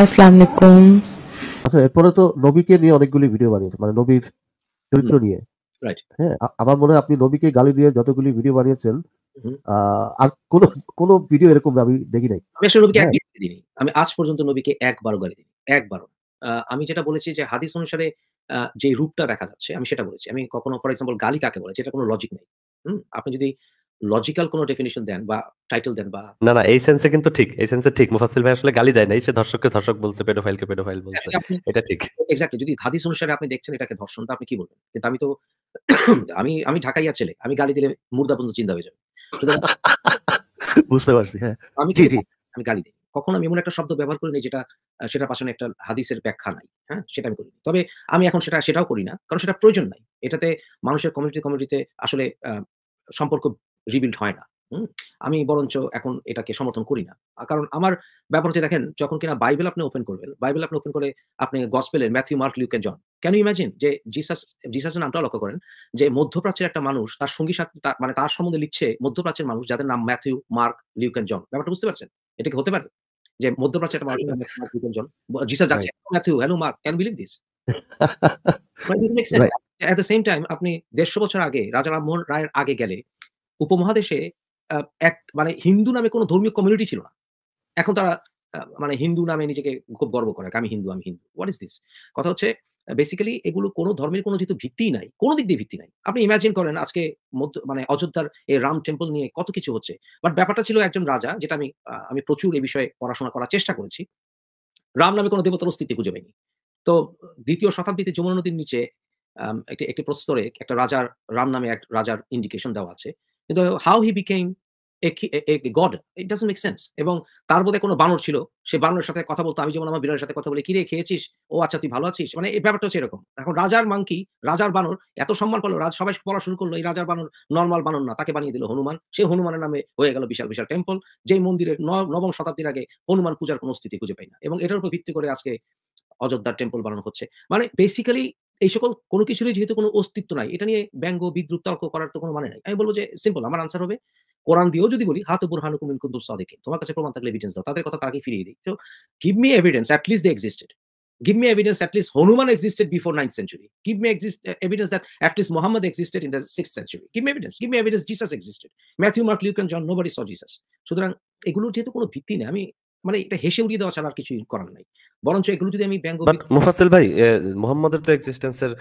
আসসালামু আলাইকুম। আচ্ছা এরপরে তো নবীকে নিয়ে অনেকগুলি ভিডিও বানিয়েছেন। মানে নবীর চরিত্র নিয়ে। হ্যাঁ? আমার মনে হয় আপনি নবীকে গালি দিয়ে যতগুলি ভিডিও বানিয়েছেন। আর কোন কোন ভিডিও এরকম আমি দেখি নাই। আমি আসলে নবীকে হ্যাঁ? দিইনি। আমি আজ পর্যন্ত নবীকে একবারও গালি দিইনি। একবারও। আমি যেটা বলেছি যে হাদিস অনুসারে যে রূপটা দেখা যাচ্ছে আমি সেটা বলেছি। আমি কখনো ফর এক্সাম্পল গালি কাকে বলে? যেটার কোনো লজিক নেই। হুম? আপনি যদি লজিক্যাল কোন ডেফিনিশন দেন বা টাইটেল দেন বা না, না এই সেন্স কিন্তু ঠিক। এই সেন্স ঠিক। মুফাজ্জল ভাই আসলে গালি দেয় নাই। সে ধর্ষককে ধর্ষক বলছে, পেডোফাইলকে পেডোফাইল হ্যাঁ, বলছে। এটা ঠিক। এক্সাক্টলি যদি হাদিস অনুসারে আপনি দেখছেন এটাকে ধর্ষণ তো আপনি কি বলবেন? কিন্তু আমি তো আমি আমি ঢাকাইয়া ছেলে। আমি গালি দিলে মুর্দা পর্যন্ত জিন্দা হয়ে যাবে। বুঝতে পারছি। হ্যাঁ। আমি জি, জি। আমি গালি দিই কখনো আমি এমন একটা শব্দ ব্যবহার করি করিনি যেটা আ সেটার পাশনে একটা হাদিসের ব্যাখ্যা নাই। হ্যাঁ? সেটা আমি করিনি। তবে আমি এখন সেটা সেটাও করি না। কারণ সেটা প্রয়োজন নাই। এটাতে মানুষের কমিউনিটি, কমিউনিটিতে আসলে সম্পর্ক রিবিল্ড হয় না। হুম? আমি বরঞ্চ এখন এটাকে সমর্থন করি না। কারণ আমার ব্যাপার হচ্ছে দেখেন যখন কিনা বাইবেল আপনি ওপেন করবেন, বাইবেল আপনি ওপেন করে আপনি গসপেল এর Matthew, Mark, Luke John. Can you imagine যে জিসাস জিসাসের নামটাও লক্ষ্য করেন যে মধ্যপ্রাচ্যের একটা মানুষ তার সঙ্গী সাথী মানে তার সম্বন্ধে লিখছে মধ্যপ্রাচ্যের মানুষ যাদের নাম ম্যাথিউ, মার্ক, লিউক জন। ব্যাপারটা বুঝতে পারছেন? এটা কি হতে পারে? যে মধ্যপ্রাচ্যের একটা এন্ড জন। জিসাস যাচ্ছে, Matthew, hello Mark, can believe this? At the same time আপনি ১৫০ বছর আগে রাজা রামমোহন রায়ের আগে গেলে উপমহাদেশে এক মানে হিন্দু নামে কোন ধর্মীয় কমিউনিটি ছিল না। এখন তারা মানে হিন্দু নামে নিজেকে খুব গর্ব করে। আমি হিন্দু, আমি হিন্দু। What is this? কথা হচ্ছে বেসিক্যালি এগুলো কোন ধর্মের কোন যেহেতু ভিত্তিই নাই। কোন দিক দিয়ে ভিত্তি নাই। আপনি ইমাজিন করেন আজকে মধ্য মানে অযোধ্যার এই রাম টেম্পল নিয়ে কত কিছু হচ্ছে। বাট ব্যাপারটা ছিল একজন রাজা যেটা আমি আমি প্রচুর এ বিষয়ে পড়াশোনা করার চেষ্টা করেছি। রাম নামে কোন দেবতার অস্তিত্ব খুঁজে পাইনি। তো দ্বিতীয় শতাব্দীতে যমুনা নদীর নিচে একটি একটি প্রস্তরে একটা রাজার রাম নামে এক রাজার ইন্ডিকেশন দেওয়া আছে। কিন্তু how he became God it doesn't make sense এবং তার বোধহয় কোন বানর ছিল। সে বানরের সাথে কথা বলতো। আমি যেমন আমার বিড়ালের সাথে কথা বলি, "কিরে খেয়েছিস? ও আচ্ছা তুই ভালো আছিস?" মানে এই ব্যাপারটা হচ্ছে এরকম। এখন রাজার মাংকি, রাজার বানর এত সম্মান পেল রাজ সবাই পড়া শুরু করল। এই রাজার বানর নরমাল বানর না। তাকে বানিয়ে দিল হনুমান। সেই হনুমানের নামে হয়ে গেল বিশাল, বিশাল টেম্পল। যেই মন্দিরের নবম শতাব্দীর আগে হনুমান পূজার কোনো অস্তিত্ব খুঁজে পাই না। এবং এটার উপর ভিত্তি করে আজকে অযোধ্যার টেম্পল বানানো হচ্ছে। মানে বেসিক্যালি এই সকল কোনো কিছুরই যেহেতু কোনো অস্তিত্ব নাই, এটা নিয়ে ব্যঙ্গ, বিদ্রুপ, তর্ক করার তো কোনো মানে নাই। আমি বলব যে সিম্পল আমার আনসার হবে, কোরআন দিয়েও যদি বলি, হাত উপর হানুকুম সাদেকে তোমার কাছে প্রমাণ থাকলে এভিডেন্স দাও, তাদের কথা তাকে ফিরিয়ে দিই। তো give me evidence at least they existed give me evidence at Hanuman existed before ninth century give me exist evidence that at least Muhammad existed in the six century give me evidence give me evidence Jesus existed Matthew Mark Luke John nobody সুতরাং এগুলোর যেহেতু কোনো ভিত্তি নেই, আমি মানে এটা হেসে উড়িয়ে দেওয়া ছাড়া আর কিছুই করার নাই। বরঞ্চ এগুলো যদি আমি ব্যঙ্গ মুফাসিল ভাই মুহাম্মদের তো এক্সিস্টেন্সের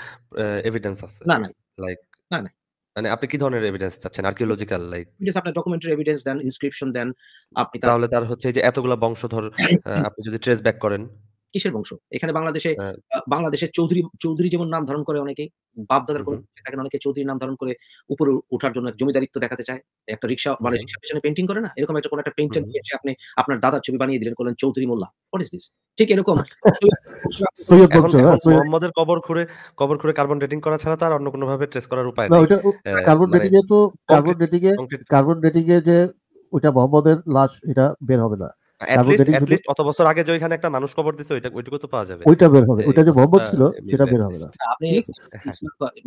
এভিডেন্স আছে। না, না লাইক না, না মানে আপনি কি ধরনের এভিডেন্স চাচ্ছেন? আর্কিওলজিক্যাল লাইক জাস্ট আপনি ডকুমেন্টারি এভিডেন্স দেন, ইনস্ক্রিপশন দেন। আপনি তাহলে তার হচ্ছে যে এতগুলা বংশধর আপনি যদি ট্রেস ব্যাক করেন কিসের বংশ? এখানে বাংলাদেশে আ বাংলাদেশের চৌধুরী চৌধুরী যেমন নাম ধারণ করে অনেকেই, বাপ-দাদার হু, কোন। থাকেন অনেকে চৌধুরীর নাম ধারণ করে উপরে ওঠার জন্য জমিদারিত্ব দেখাতে চায়। একটা রিক্সা মানে রিক্সা পেছনে পেন্টিং করে না? এরকম একটা কোন একটা হু। নিয়ে এসে আপনি আপনার দাদার ছবি বানিয়ে দিলেন, করলেন Chowdhury Molla. What is this? ঠিক এরকম হ্যাঁ, মুহাম্মদের কবর খুঁড়ে কবর খুঁড়ে কার্বন ডেটিং করা ছাড়া তো আর অন্য কোনভাবে ট্রেস করার উপায় না কার্বন মানে ডেটিং এ তো কার্বন ডেটিং এ কার্বন ডেটিং এ যে ওইটা মোহাম্মদের লাশ এটা বের হবে না। At carbon least dating at শুধু লিস্ট অত বছর আগে যে ওইখানে একটা মানুষ কবর দিছে ওইটা ওইটুকু তো পাওয়া যাবে। ওইটা বের হবে। ওইটা যে মোহাম্মদ ছিল সেটা বের হবে না। আপনি ঠিক আছে? হ্যাঁ।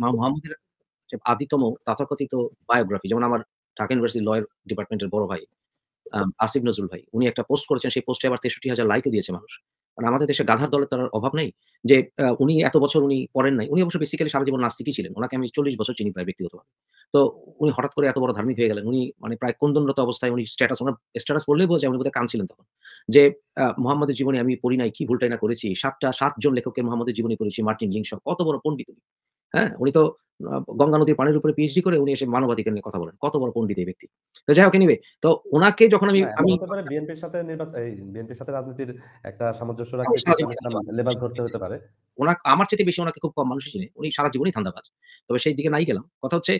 মা মুহাম্মদের আদিতম তথাকথিত বায়োগ্রাফি যেমন আমার ঢাকা ইউনিভার্সিটি লয়ের ডিপার্টমেন্টের বড় ভাই আসিফ নজরুল ভাই। উনি একটা পোস্ট করেছেন সেই পোস্টে আবার তেষট্টি ৬৩,০০০ লাইকও দিয়েছে মানুষ। মানে আমাদের দেশে গাধার দলের তার অভাব নেই। যে উনি এত বছর উনি পড়েন নাই। উনি অবশ্য বেসিক্যালি সারা জীবন নাস্তিকই ছিলেন। ওনাকে আমি ৪০ বছর চিনি প্রায় ব্যক্তিগতভাবে। তো উনি হঠাৎ করে এত বড় ধার্মিক হয়ে গেলেন। উনি মানে প্রায় কোন্দনরত অবস্থায় উনি স্ট্যাটাস ওনার স্ট্যাটাস বললেই যায় উনি বোধহয় কাঁদছিলেন তখন। যে মোহাম্মদের জীবনে আমি পড়ি নাই, কি ভুলটাই না করেছি। ৭ টা ৭ জন লেখকের মোহাম্মদের জীবনী করেছি মার্টিন লিংস কত বড় পণ্ডিত উনি। হ্যাঁ? উনি তো গঙ্গা নদীর পানির উপরে পিএইচডি করে উনি এসে মানবাধিকার নিয়ে কথা বলেন। কত বড় পণ্ডিত এই ব্যক্তি। তো যাই হোক এনিওয়ে তো ওনাকে যখন আমি আমি হতে পারে বিএনপির সাথে নির্বাচ এই বিএনপির সাথে রাজনীতির একটা সামঞ্জস্য রাখতে। লেবাস ধরতে হতে পারে। উনা আমার চাইতে বেশি উনাকে খুব কম মানুষই চিনে। উনি সারা জীবনই ধান্দাবাজ। তবে সেই দিকে নাই গেলাম। কথা হচ্ছে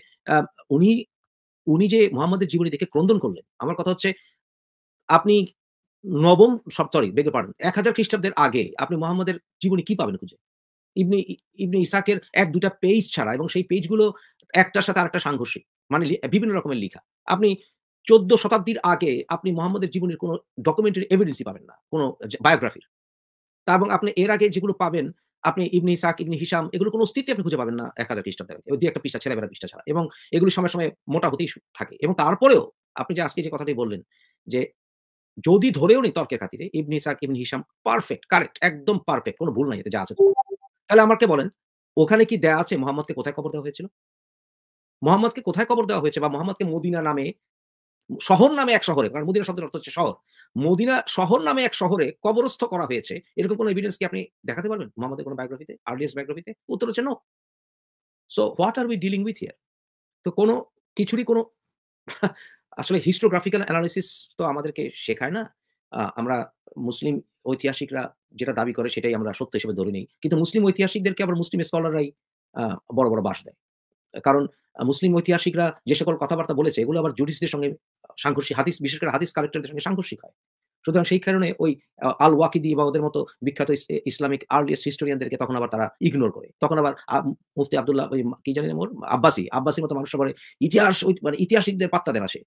উনি উনি যে মুহাম্মদের জীবনী দেখে ক্রন্দন করলেন। আমার কথা হচ্ছে আপনি নবম সব সরি বেগ your pardon ১০০০ খ্রিস্টাব্দের আগে আপনি মোহাম্মদের জীবনী কি পাবেন খুঁজে? ইবনে ইবনে ইসাকের ১-২ টা পেজ ছাড়া এবং সেই পেজগুলো একটার সাথে আরেকটা সাংঘর্ষিক। মানে বিভিন্ন রকমের লিখা। আপনি ১৪ শতাব্দীর আগে আপনি মুহাম্মদের জীবনের কোনো ডকুমেন্টারি এভিডেন্সই পাবেন না। কোনো বায়োগ্রাফির। তা এবং আপনি এর আগে যেগুলো পাবেন, আপনি ইবনে ইসাক, ইবনে হিসাম এগুলো কোনো অস্তিত্বই আপনি খুঁজে পাবেন না ১০০০ খ্রিস্টাব্দের আগে। ওই ২ ১ টা পৃষ্ঠা ছেলেবেলা পৃষ্ঠা ছাড়া। এবং এগুলি সময়ে, সময়ে মোটা হতেই থাকে। এবং তারপরেও আপনি যে আজকে যে কথাটি বললেন যে যদি ধরেও নেই তর্কের খাতিরে Ibn Ishaq, Ibn Hisham perfect, correct, একদম পারফেক্ট। কোনো ভুল নাই এতে যা আছে। তাহলে আমাকে বলেন, ওখানে কি দেয়া আছে মোহাম্মদকে কোথায় কবর দেওয়া হয়েছিল? মোহাম্মদকে কোথায় কবর দেওয়া হয়েছে বা মোহাম্মদকে মদিনা নামে শহর নামে এক শহরে, কারণ মদিনা শব্দের অর্থ হচ্ছে শহর। মদিনা শহর নামে এক শহরে কবরস্থ করা হয়েছে। এরকম কোনো এভিডেন্স কি আপনি দেখাতে পারবেন? মোহাম্মদের কোনো বায়োগ্রাফিতে? আর্লিয়েস্ট বায়োগ্রাফিতে? উত্তর হচ্ছে no. So what are we dealing with here? তো কোনো কিছুরই কোন আসলে হিস্টোগ্রাফিক্যাল অ্যানালিসিস তো আমাদেরকে শেখায় না। আমরা মুসলিম ঐতিহাসিকরা যেটা দাবি করে সেটাই আমরা সত্য হিসেবে ধরে নেই। কিন্তু মুসলিম ঐতিহাসিকদেরকে আবার মুসলিম স্কলাররাই বড়, বড় বাস দেয়। কারণ মুসলিম ঐতিহাসিকরা যে সকল কথাবার্তা বলেছে এগুলো আবার জুডিসদের সঙ্গে সাংঘর্ষিক হাদিস বিশেষ করে হাদিস কালেক্টরদের সঙ্গে সাংঘর্ষিক হয়। সুতরাং সেই কারণে ওই আল ওয়াকিদি বা ওদের মতো বিখ্যাত ইসলামিক আর্লিয়েস্ট হিস্টোরিয়ানদেরকে তখন আবার তারা ইগনোর করে। তখন আবার মুফতি আব্দুল্লাহ ওই কি জানি নাম ওর? আব্বাসী। মতো মানুষ বলে ইতিহাস মানে ইতিহাসিকদের পাত্তা দেয় না সে।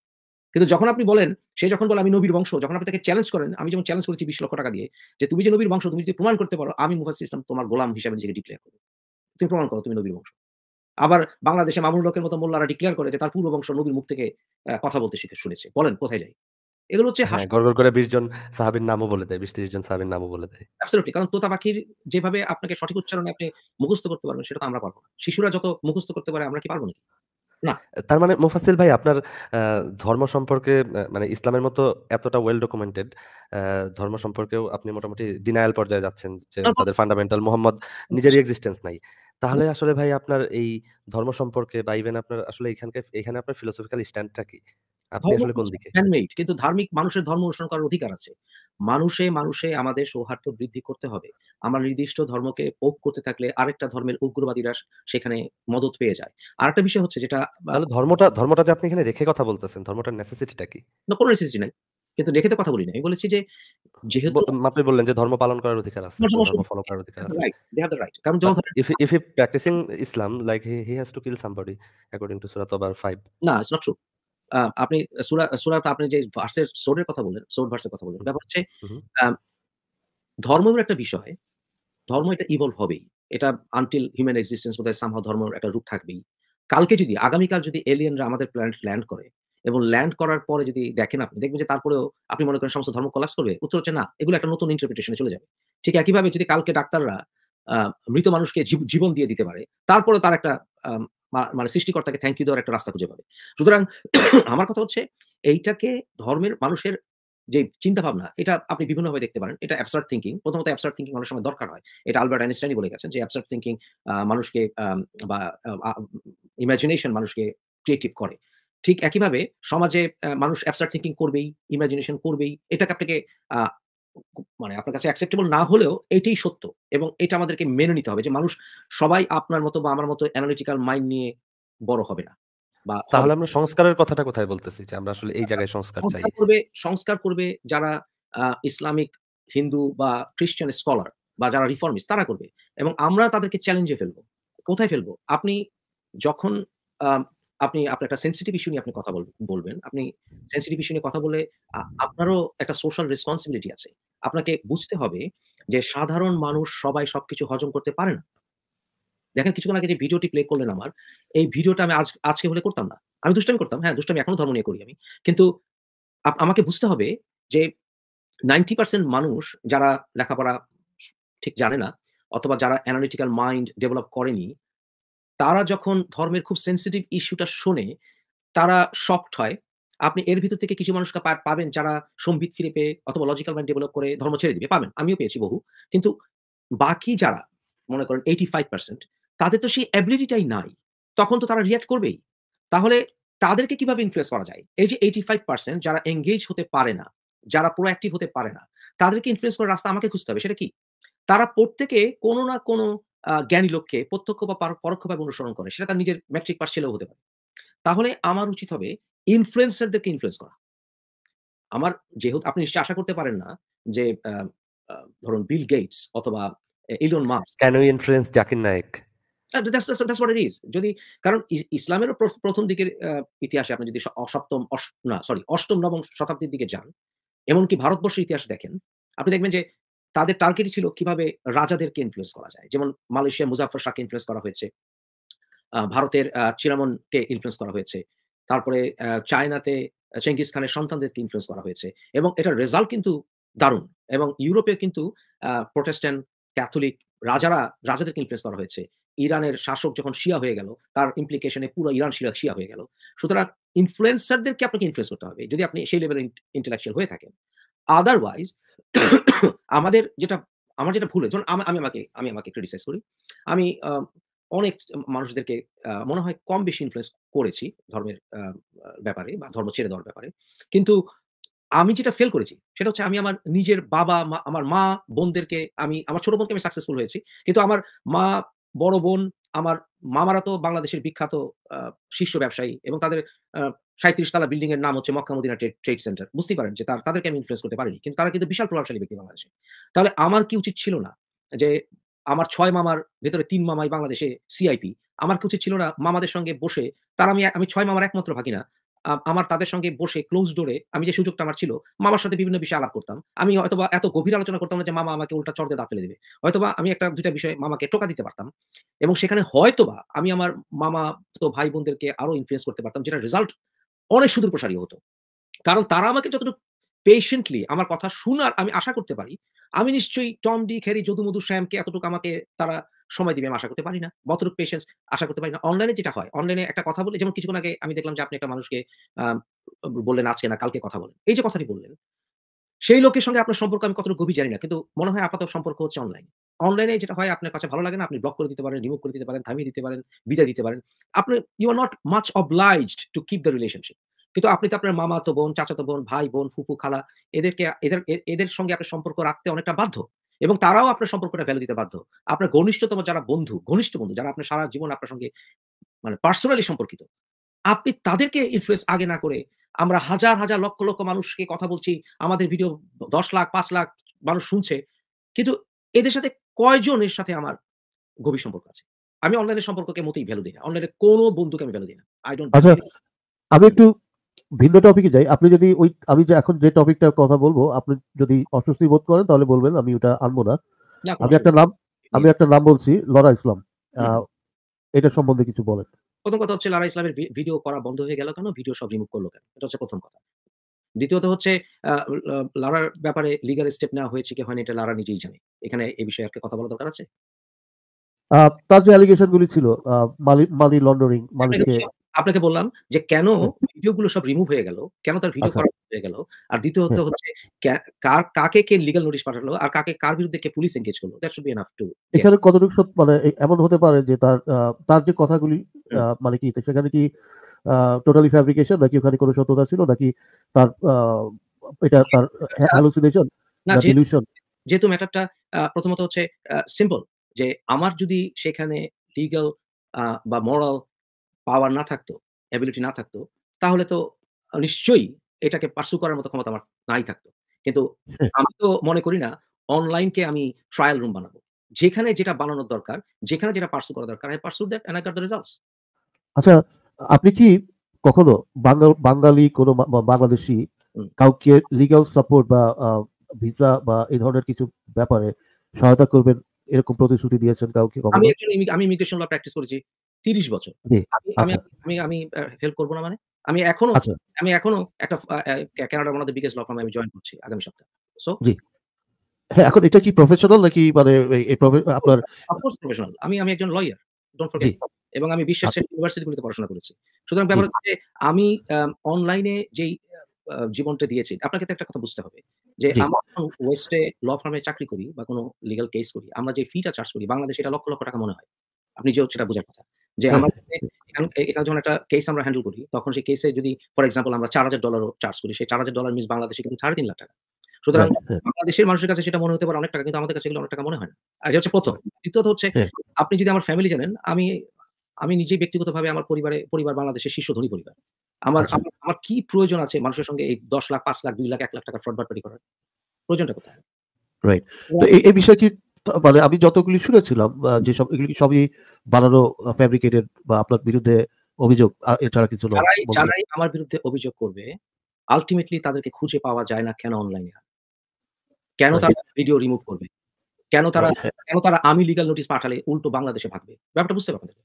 কিন্তু যখন আপনি বলেন, সে যখন বলে আমি নবীর বংশ, যখন আপনি তাকে চ্যালেঞ্জ করেন, আমি যেমন চ্যালেঞ্জ করেছি ৳২০,০০,০০০ দিয়ে যে, "তুমি যে নবীর বংশ তুমি যদি প্রমাণ করতে পারো, আমি মুফাজ্জল ইসলাম তোমার গোলাম হিসেবে নিজেকে ডিক্লেয়ার করব। তুমি প্রমাণ করো তুমি নবীর বংশ।" আবার বাংলাদেশে মামুনুল হকের মতো মোল্লারা ডিক্লেয়ার করে যে তার পূর্ব বংশ নবীর মুখ থেকে কথা বলতে শিখে শুনেছে। বলেন কোথায় যাই? এগুলো হচ্ছে হাস হ্যাঁ, করে ২০ জন সাহাবীর নামও বলে দেয়। ২০-৩০ জন সাহাবীর নামও বলে দেয়। অ্যাবসোলিউটলি কারণ তোতা পাখির যেভাবে আপনাকে সঠিক উচ্চারণে আপনি মুখস্থ করতে পারবেন সেটা তো আমরা পারব না। শিশুরা যত মুখস্থ করতে পারে আমরা কি পারব নাকি? না। তার মানে মোফাজ্জল ভাই আপনার আ ধর্ম সম্পর্কে আ মানে ইসলামের মতো এতটা ওয়েল ডকুমেন্টেড আ ধর্ম সম্পর্কেও আপনি মোটামুটি ডিনায়াল পর্যায়ে যাচ্ছেন যে তাদের ফান্ডামেন্টাল মোহাম্মদ নিজেরই এক্সিস্টেন্স নাই। তাহলে আসলে ভাই আপনার এই ধর্ম সম্পর্কে বা ইভেন আপনার আসলে এখানকে এখানে আপনার ফিলোসফিক্যাল স্ট্যান্ডটা কি? আপনি ধর্ম আসলে কোন দিকে? ম্যান মেড কিন্তু ধার্মিক মানুষের ধর্ম অনুসরণ করার অধিকার আছে। মানুষে, মানুষে আমাদের সৌহার্দ্য বৃদ্ধি করতে হবে। আমরা নির্দিষ্ট ধর্মকে পোক করতে থাকলে আরেকটা ধর্মের উগ্রবাদীরা সেখানে মদত পেয়ে যায়। আরেকটা বিষয় হচ্ছে যেটা বা তাহলে ধর্মটা ধর্মটা যে আপনি এখানে রেখে কথা বলতেছেন, ধর্মটার নেসেসিটিটা কি? না কোন নেসেসিটি নাই। কিন্তু রেখে তো কথা বলি না। আমি বলেছি যে যেহেতু মাত্রই বললেন যে ধর্ম পালন করার অধিকার আছে। ধর্ম ফলো করার অধিকার আছে। Right, they have the right. কারণ যেমন he practicing Islam, like he he has to kill somebody according to Surah Toba 5. না, ইটস নট ট্রু। আপনি সূরা আপনি যে ভার্সের সোর্ড এর কথা বললেন, সোর্ড ভার্সের কথা বললেন। ব্যাপার হচ্ছে হু, হু। ধর্ম একটা বিষয়, ধর্ম এটা ইভলভ হবেই। এটা আনটিল হিউম্যান এক্সিস্টেন্স বোধহয় ধর্মের একটা রূপ থাকবেই। কালকে যদি আগামীকাল যদি এলিয়েনরা আমাদের প্ল্যানেটে ল্যান্ড করে এবং ল্যান্ড করার পরে যদি দেখেন আপনি দেখবেন যে তারপরেও আপনি মনে করেন সমস্ত ধর্ম কোলাপস করবে? উত্তর হচ্ছে না। এগুলো একটা নতুন ইন্টারপ্রিটেশন চলে যাবে। ঠিক একইভাবে যদি কালকে ডাক্তাররা মৃত মানুষকে জীব জীবন দিয়ে দিতে পারে, তারপরে তার একটা মানে সৃষ্টিকর্তাকে থ্যাংক ইউ দেওয়ার একটা রাস্তা খুঁজে পাবে। সুতরাং আমার কথা হচ্ছে এইটাকে ধর্মের মানুষের যে চিন্তা ভাবনা এটা আপনি বিভিন্নভাবে দেখতে পারেন। এটা অ্যাবসার্ড থিংকিং। প্রথমত অ্যাবসার্ড থিংকিং অনেক সময় দরকার হয়। এটা আলবার্ট আইনস্টাইনই বলে গেছেন যে অ্যাবসার্ট থিঙ্কিং মানুষকে বা ইমাজিনেশন মানুষকে ক্রিয়েটিভ করে। ঠিক একইভাবে সমাজে মানুষ অ্যাবসার্ড থিংকিং করবেই, ইমাজিনেশন করবেই। এটাকে আপনাকে মানে আপনার কাছে অ্যাকসেপ্টেবল না হলেও এটাই সত্য এবং এটা আমাদেরকে মেনে নিতে হবে যে মানুষ সবাই আপনার মতো বা আমার মতো অ্যানালিটিক্যাল মাইন্ড নিয়ে বড় হবে না। বা তাহলে আমরা সংস্কারের কথাটা কোথায় বলতেছি? যে আমরা আসলে এই জায়গায় সংস্কার চাই। করবে সংস্কার করবে যারা ইসলামিক, হিন্দু বা খ্রিস্টান স্কলার বা যারা রিফর্মিস্ট তারা করবে। এবং আমরা তাদেরকে চ্যালেঞ্জে ফেলব। কোথায় ফেলব? আপনি যখন আপনি আপনার একটা সেন্সিটিভ ইস্যু নিয়ে আপনি কথা বল বলবেন। আপনি সেনসিটিভ ইস্যু নিয়ে কথা বলে আপনারও একটা সোশ্যাল রেসপন্সিবিলিটি আছে। আপনাকে বুঝতে হবে যে সাধারণ মানুষ সবাই সবকিছু হজম করতে পারে না। দেখেন কিছুক্ষণ আগে যে ভিডিওটি প্লে করলেন আমার, এই ভিডিওটা আমি আজ আজকে হলে করতাম না। আমি দুষ্টামি করতাম। হ্যাঁ, দুষ্টামি এখনও ধর্ম নিয়ে করি আমি। কিন্তু আমাকে বুঝতে হবে যে 90% মানুষ যারা লেখাপড়া ঠিক জানে না অথবা যারা অ্যানালিটিক্যাল মাইন্ড ডেভেলপ করেনি, তারা যখন ধর্মের খুব সেন্সিটিভ ইস্যুটা শোনে, তারা শকড হয়। আপনি এর ভিতর থেকে কিছু মানুষকে পাবেন যারা সম্বিত ফিরে পেয়ে অথবা লজিক্যাল মাইন্ড ডেভেলপ করে ধর্ম ছেড়ে দিবে। পাবেন। আমিও পেয়েছি বহু। কিন্তু বাকি যারা মনে করেন 85% তাদের তো সেই এবিলিটি টাই নাই। তখন তো তারা রিয়াক্ট করবেই। তাহলে তাদেরকে কীভাবে ইনফ্লুয়েন্স করা যায়? এই যে 85% যারা এঙ্গেজ হতে পারে না, যারা প্রোঅ্যাক্টিভ হতে পারে না, তাদেরকে ইনফ্লুয়েন্স করার রাস্তা আমাকে খুঁজতে হবে। সেটা কি? তারা প্রত্যেকে কোনো না কোন জ্ঞানী লোককে প্রত্যক্ষ বা পরোক্ষভাবে অনুসরণ করে। সেটা তার নিজের মেট্রিক পাস ছেলেও হতে পারে। তাহলে আমার উচিত হবে ইনফ্লুয়েন্সারদেরকে ইনফ্লুয়েন্স করা। আমার যেহেতু আপনি নিশ্চয়ই আশা করতে পারেন না যে ধরুন বিল গেটস অথবা Elon Can we influence Zakir Naik? যদি কারণ ইসলামেরও প্র ১ম দিকের ইতিহাসে আপনি যদি সপ্তম না সরি ৮ম, ৯ম শতাব্দীর দিকে যান, এমনকি ভারতবর্ষের ইতিহাস দেখেন, আপনি দেখবেন যে তাদের টার্গেটই ছিল কীভাবে রাজাদেরকে ইনফ্লুয়েন্স করা যায়। যেমন মালয়েশিয়া মুজাফফর শাহকে ইনফ্লুয়েন্স করা হয়েছে। ভারতের চিরামনকে ইনফ্লুয়েন্স করা হয়েছে। তারপরে চায়নাতে চেঙ্গিস খানের সন্তানদেরকে ইনফ্লুয়েন্স করা হয়েছে এবং এটার রেজাল্ট কিন্তু দারুণ এবং ইউরোপে কিন্তু প্রোটেস্ট্যান্ট, ক্যাথলিক রাজারা রাজাদেরকে ইনফ্লুয়েন্স করা হয়েছে। ইরানের শাসক যখন শিয়া হয়ে গেল, তার ইমপ্লিকেশনে পুরো ইরান শিয়া শিয়া হয়ে গেল। সুতরাং ইনফ্লুয়েন্সারদেরকে আপনাকে ইনফ্লুয়েন্স করতে হবে। যদি আপনি সেই লেভেলের ইন্ট ইন্টেলেকচুয়াল হয়ে থাকেন। আদারওয়াইজ আমাদের যেটা আমার যেটা ভুল হয় যেমন আমি আমি আমাকে আমি আমাকে ক্রিটিসাইজ করি। আমি অনেক মানুষদেরকে মনে হয় কম বেশি ইনফ্লুয়েন্স করেছি ধর্মের ব্যাপারে বা ধর্ম ছেড়ে দেওয়ার ব্যাপারে। কিন্তু আমি যেটা ফেল করেছি সেটা হচ্ছে আমি আমার নিজের বাবা, মা আমার মা, বোনদেরকে আমি আমার ছোট বোনকে আমি সাকসেসফুল হয়েছি। কিন্তু আমার মা, বড় বোন, আমার মামারা তো বাংলাদেশের বিখ্যাত শীর্ষ ব্যবসায়ী এবং তাদের সাঁত্রিশ ৩৭ তালা বিল্ডিং এর নাম হচ্ছে মক্কা মদিনা ট্রেড সেন্টার। বুঝতেই পারেন যে তাদেরকে আমি ইনফ্লুয়েস করতে পারিনি। কিন্তু তারা কিন্তু বিশাল প্রভাবশালী ব্যক্তি বাংলাদেশে। তাহলে আমার কি উচিত ছিল না যে আমার ছয় মামার ভেতরে তিন মামাই বাংলাদেশে সিআইপি। আমার কি উচিত ছিল না মামাদের সঙ্গে বসে তারা আমি আমি ছয় মামার একমাত্র ভাগিনা। আ আমার তাদের সঙ্গে বসে ক্লোজ ডোরে আমি যে সুযোগটা আমার ছিল, মামার সাথে বিভিন্ন বিষয়ে আলাপ করতাম। আমি হয়তোবা এত গভীর আলোচনা করতাম না যে মামা আমাকে উল্টা চড় দিয়ে দাঁত ফেলে দিবে। হয়তোবা আমি ১ টা ২ বিষয়ে মামাকে টোকা দিতে পারতাম। এবং সেখানে হয়তোবা আমি আমার মামা তো ভাই-বোনদেরকে আরও ইনফ্লুয়েন্স করতে পারতাম যেটা রেজাল্ট অনেক সুদূর প্রসারী হতো। কারণ তারা আমাকে যতটুকু পেশেন্টলি আমার কথা শোনার আমি আশা করতে পারি, আমি নিশ্চয়ই Tom, Dick, Harry, Jadu, Madhu, শ্যামকে এতটুকু আমাকে তারা সময় দিবে আমি আশা করতে পারি না। বা অতটুকু পেশেন্স আশা করতে পারি না। অনলাইনে যেটা হয়, অনলাইনে একটা কথা বলি যেমন কিছুক্ষণ আগে আমি দেখলাম যে আপনি একটা মানুষকে বললেন আজকে না কালকে কথা বলেন। এই যে কথাটি বললেন, সেই লোকের সঙ্গে আপনার সম্পর্ক আমি কতটুকু গভীর জানি না। কিন্তু মনে হয় আপাতত সম্পর্ক হচ্ছে অনলাইন। অনলাইনে যেটা হয় আপনার কাছে ভালো লাগে না, আপনি ব্লক করে দিতে পারেন, রিমুভ করে দিতে পারেন, থামিয়ে দিতে পারেন, বিদায় দিতে পারেন। আপনি you are not much obliged to keep the relationship কিন্তু আপনি তো আপনার মামাতো বোন, চাচাতো বোন, ভাই, বোন, ফুফু, খালা এদেরকে এদের এদের সঙ্গে আপনার সম্পর্ক রাখতে অনেকটা বাধ্য। এবং তারাও আপনার সম্পর্কটা ভ্যালু দিতে বাধ্য। আপনার ঘনিষ্ঠতম যারা বন্ধু, ঘনিষ্ঠ বন্ধু যারা আপনার সারা জীবন আপনার সঙ্গে মানে পার্সোনালি সম্পর্কিত। আপনি তাদেরকে ইনফ্লুয়েন্স আগে না করে আমরা হাজার, হাজার লক্ষ, লক্ষ মানুষকে কথা বলছি। আমাদের ভিডিও ১০ লাখ, পাঁচ লাখ মানুষ শুনছে। কিন্তু এদের সাথে কয়জনের সাথে আমার গভীর সম্পর্ক আছে? আমি অনলাইনের সম্পর্ককে মোটেই ভ্যালু দিই না। অনলাইনে কোনো বন্ধুকে আমি ভ্যালু দিই না। Don't আচ্ছা, আমি একটু ভিন্ন টপিকে যাই। আপনি যদি ওই আমি যে এখন যে টপিকটার কথা বলব আপনি যদি অস্বস্তি বোধ করেন তাহলে বলবেন আমি ওটা আনব না। আমি একটা নাম আমি একটা নাম বলছি লরা ইসলাম। এটা সম্বন্ধে কিছু বলেন। ১ম কথা হচ্ছে লারা ইসলামের ভিডিও করা বন্ধ হয়ে গেল কেন? ভিডিও সব রিমুভ করল কেন? এটা হচ্ছে প্রথম কথা। দ্বিতীয়ত হচ্ছে লারার ব্যাপারে লিগ্যাল স্টেপ নেওয়া হয়েছে কি হয়নি এটা লারা নিজেই জানে। এখানে এই বিষয়ে একটা কথা বলার দরকার আছে? তার যে অ্যালিগেশন গুলি ছিল মানি লন্ডারিং মানুষকে আপনাকে বললাম যে কেন। ভিডিওগুলো সব রিমুভ হয়ে গেল? কেন তার ভিডিও আচ্ছা। করা হয়ে গেল? আর দ্বিতীয়ত। হচ্ছে কার কাকে কে লিগ্যাল নোটিস পাঠালো? আর কাকে কার বিরুদ্ধে কে পুলিশ এনগেজ করল? That should be enough too. এখানে কতটুকু সত মানে এমন হতে পারে যে তার তার যে কথাগুলি। মানে কি সেখানে কি টোটালি ফ্যাব্রিকেশন নাকি ওখানে কোনো সত্যতা ছিল নাকি তার এটা তার হ্যা হ্যালুসিনেশন না ডিলিউশন? যেহেতু ম্যাটারটা প্রথমত হচ্ছে সিম্পল যে আমার যদি সেখানে লিগ্যাল আ বা মোরাল পাওয়ার না থাকতো, এবিলিটি না থাকতো, তাহলে তো নিশ্চয়ই এটাকে পার্সু করার মতো ক্ষমতা আমার নাই থাকতো। কিন্তু। আমি তো মনে করি না অনলাইনকে আমি ট্রায়াল রুম বানাবো। যেখানে যেটা বানানোর দরকার, যেখানে যেটা পার্সু করা দরকার, I pursued that and I got the results. আচ্ছা, আপনি কি কখনো বাঙালি কোনো বাংলাদেশী কাউকে লিগ্যাল সাপোর্ট বা ভিসা বা এই ধরনের কিছু ব্যাপারে সহায়তা করবেন এরকম প্রতিশ্রুতি দিয়েছেন কাউকে আমি? আমি ইমিগ্রেশন ল প্র্যাকটিস করেছি ৩০ বছর। আমি আমি আচ্ছা। আমি হেল্প করব না মানে? আমি এখনও আচ্ছা। আমি এখনও একটা কানাডার one of the biggest law firm আমি জয়েন করছি আগামী সপ্তাহে। সো হ্যাঁ, এখন এটা কি প্রফেশনাল নাকি মানে আপনার অফ কোর্স প্রফেশনাল। আমি আমি একজন লয়ার। Don't forget. এবং আমি বিশ্বের আচ্ছা। শ্রেষ্ঠ ইউনিভার্সিটি পড়াশোনা করেছি। সুতরাং। ব্যাপার হচ্ছে আমি অনলাইনে যেই জীবনটা দিয়েছি, আপনাকে তো একটা কথা বুঝতে হবে। যে। আমরা ওয়েস্টে ল ফার্ম চাকরি করি বা কোনো লিগাল কেস করি, আমরা যে ফি টা চার্জ করি বাংলাদেশে এটা লক্ষ, লক্ষ টাকা মনে হয়। আপনি নিজেও সেটা বোঝার কথা। যে হ্যাঁ, হ্যাঁ, এখানে যখন একটা কেস আমরা হ্যান্ডেল করি, তখন সেই কেসে যদি ফর এক্সাম্পল আমরা $৪,০০০ ও চার্জ করি, সেই $৪,০০০ মিনস বাংলাদেশে কিন্তু ৳৩.৫ লাখ টাকা। সুতরাং হ্যাঁ। বাংলাদেশের মানুষের কাছে সেটা মনে হতে পারে অনেক টাকা কিন্তু আমাদের কাছে অনেক টাকা মনে হয় না। আর এটা হচ্ছে ১ম। দ্বিতীয়ত হচ্ছে হ্যাঁ। আপনি যদি আমার ফ্যামিলি জানেন, আমি আমি নিজেই ব্যক্তিগতভাবে আমার পরিবারে পরিবার বাংলাদেশের শীর্ষ ধনী পরিবার। আমার আচ্ছা। আমার আমার কি প্রয়োজন আছে মানুষের সঙ্গে এই ১০ লাখ, পাঁচ লাখ, দুই লাখ, এক লাখ টাকা ফ্রড বাটপারি করার? প্রয়োজনটা কোথায়? রাইট। তো এই বিষয়ে কি মানে আমি যতগুলি শুনেছিলাম যে যেসব এগুলি কি সবই বানানো ফ্যাব্রিকেটেড বা আপনার বিরুদ্ধে অভিযোগ এছাড়া কিছু নয় যারাই আমার বিরুদ্ধে অভিযোগ করবে, আলটিমেটলি তাদেরকে খুঁজে পাওয়া যায় না কেন অনলাইনে? কেন তারা ভিডিও রিমুভ করবে? কেন তারা হ্যাঁ। কেন তারা আমি লিগাল নোটিশ পাঠালে উল্টো বাংলাদেশে ভাগবে? ব্যাপারটা বুঝতে পারবেন?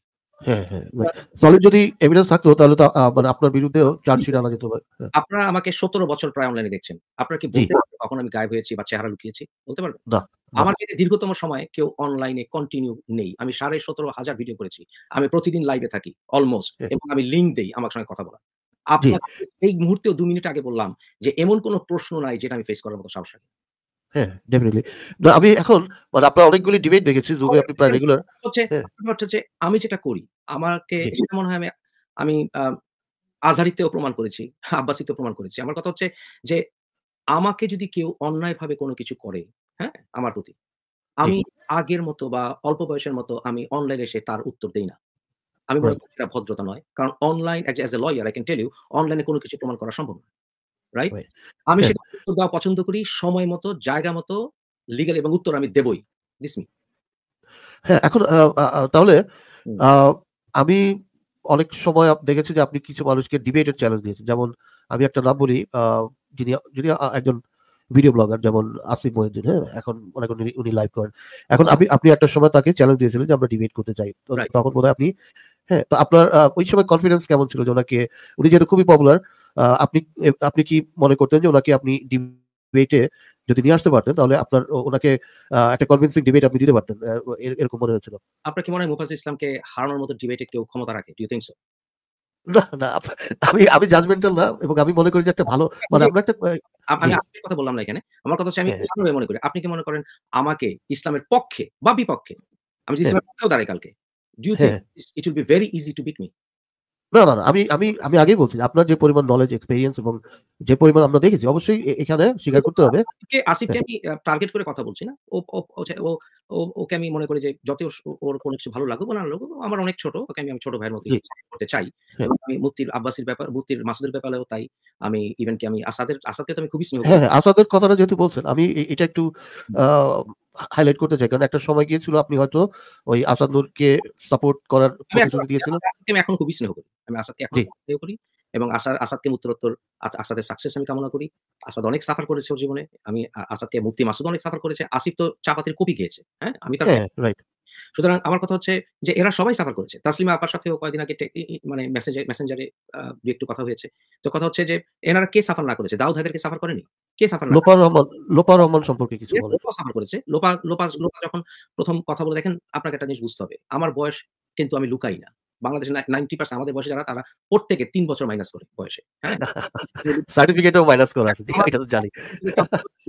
হ্যাঁ, হ্যাঁ। মানে সলিড যদি এভিডেন্স থাকতো তাহলে তো মানে আপনার বিরুদ্ধেও চার্জশিট আনা যেত হ্যাঁ। আপনারা আমাকে ১৭ বছর প্রায় অনলাইনে দেখছেন। আপনারা কি বলতে কখন আমি গায়েব হয়েছি বা চেহারা লুকিয়েছি? বলতে পারবেন? না, না। আমার দীর্ঘতম সময় কেউ অনলাইনে কন্টিনিউ নেই। আমি ১৭,৫০০ ভিডিও করেছি। আমি প্রতিদিন লাইভে থাকি অলমোস্ট। এবং আমি লিঙ্ক দেই আমার সঙ্গে কথা বলার। জি। আপনাকে এই মুহূর্তেও দু মিনিট আগে বললাম যে এমন কোন প্রশ্ন নাই যেটা আমি ফেস করার মতো সাহস রাখি। হ্যাঁ, ডেফিনিটলি। না আমি এখন মানে আপনার অনেকগুলি ডিবেট দেখেছি জুমে আপনি প্রায় রেগুলার হচ্ছে হ্যাঁ। আমি যেটা করি আমাকে মনে হয় আমি আমি আজহারিতেও প্রমাণ করেছি, আব্বাসিতেও প্রমাণ করেছি। আমার কথা হচ্ছে যে আমাকে যদি কেউ অন্যায়ভাবে কোনো কিছু করে, হ্যাঁ? আমার প্রতি, আমি আগের মতো বা অল্প বয়সের মতো আমি অনলাইনে এসে তার উত্তর দেই না। আমি মনে করি সেটা ভদ্রতা নয়। কারণ online as as a lawyer I can tell you অনলাইনে কোনো কিছু প্রমাণ করা সম্ভব না। রাইট? আমি। সেটা উত্তর দেওয়া পছন্দ করি সময় মতো, জায়গা মতো, লিগ্যাল এবং উত্তর আমি দেবই। This me. হ্যাঁ, এখন তাহলে আমি অনেক সময় দেখেছি যে আপনি কিছু মানুষকে ডিবেটের চ্যালেঞ্জ দিয়েছেন। যেমন আমি একটা নাম বলি যিনি যিনি একজন ভিডিও ব্লগার যেমন আসিফ মহিউদ্দিন, হ্যাঁ? এখন অনেক উনি লাইভ করেন। এখন আপনি আপনি একটা সময় তাকে চ্যালেঞ্জ দিয়েছিলেন যে আমরা ডিবেট করতে চাই। তো। তখন বোধহয় আপনি হ্যাঁ, তো আপনার ওই সময় কনফিডেন্স কেমন ছিল যে উনাকে উনি যেহেতু খুবই পপুলার আপনি আপনি কি মনে করতেন যে ওনাকে আপনি ডিবেটে যদি নিয়ে আসতে পারতেন তাহলে আপনার ওনাকে একটা কনভিন্সিং ডিবেট আপনি দিতে পারতেন। এরকম মনে হয়েছিল? আপনার কি মনে হয় মুফাজ্জল ইসলামকে হারানোর মতো ডিবেটে কেউ ক্ষমতা রাখে? Do you think so? না, না আমি আমি জাজমেন্টাল না এবং আমি মনে করি যে একটা ভালো মানে আমরা একটা আমি। আসিফের কথা বললাম না এখানে। আমার কথা হচ্ছে আমি হ্যাঁ। ভালোভাবে মনে করি। আপনি কি মনে করেন আমাকে ইসলামের পক্ষে বা বিপক্ষে আমি যদি হ্যাঁ। ইসলামের পক্ষেও দাঁড়াই কালকে, do you think. It will be very easy to beat me? না, না। আমি আমি আমি আগেই বলছি আপনার যে পরিমাণ নলেজ, এক্সপেরিয়েন্স এবং যে পরিমাণ আমরা দেখেছি অবশ্যই এখানে স্বীকার করতে হবে আসিফকে হ্যাঁ। আমি টার্গেট করে কথা বলছি না। ও ও ওকে আমি মনে করি যে ওস ওর কোনো কিছু ভালো লাগুক না লাগুক, আমার অনেক ছোট। ওকে আমি আমি ছোট ভাইয়ের মতোই জি। করতে চাই। হ্যাঁ। আমি মুফতির আব্বাসির ব্যাপার মুফতির মাসুদের ব্যাপারেও তাই। আমি ইভেন কি আমি আসাদের আসাদকে তো আমি খুবই স্নেহ হ্যাঁ, আসাদের কথাটা যেহেতু বলছেন আমি এটা একটু হাইলাইট করতে চাই। কারণ একটা সময় গিয়েছিল আপনি হয়তো ওই আসাদ নূরকে সাপোর্ট করার প্রতিশ্রুতি দিয়েছিলেন। আমি এখন খুবই স্নেহ করি। আমি আসাদকে এখন। স্নেহ করি এবং আসাদ আসাদকে উত্তরোত্তর আসাদের সাকসেস আমি কামনা করি। আসাদ অনেক সাফার করেছে ওর জীবনে। আমি আসাদকে মুক্তি মাসুদ অনেক সাফার করেছে। আসিফ তো চাপাতির কপি খেয়েছে। হ্যাঁ? আমি তার হ্যাঁ, রাইট। সুতরাং আমার কথা হচ্ছে যে এরা সবাই সাফার করেছে। তাসলিমা আপার সাথেও কয়েকদিন আগে মানে মেসেঞ্জে মেসেঞ্জারে আ ২ একটু কথা হয়েছে। তো কথা হচ্ছে যে এনারা কে সাফার না করেছে? দাউদ হায়দারকে সাফার করেনি? কে সাফার লোপা রহমান লোপা রহমান সম্পর্কে কিছু লোপা সাফার করেছে। লোপা লোপা লোপা যখন ১ম কথা বলে দেখেন আপনাকে একটা জিনিস বুঝতে হবে। আমার বয়স কিন্তু আমি লুকাই না। বাংলাদেশের না 90% আমাদের বয়সে যারা তারা প্রত্যেকে তিন বছর মাইনাস করে বয়সে। হ্যাঁ? মাইনাস করা আছে। আমার এটা তো জানি।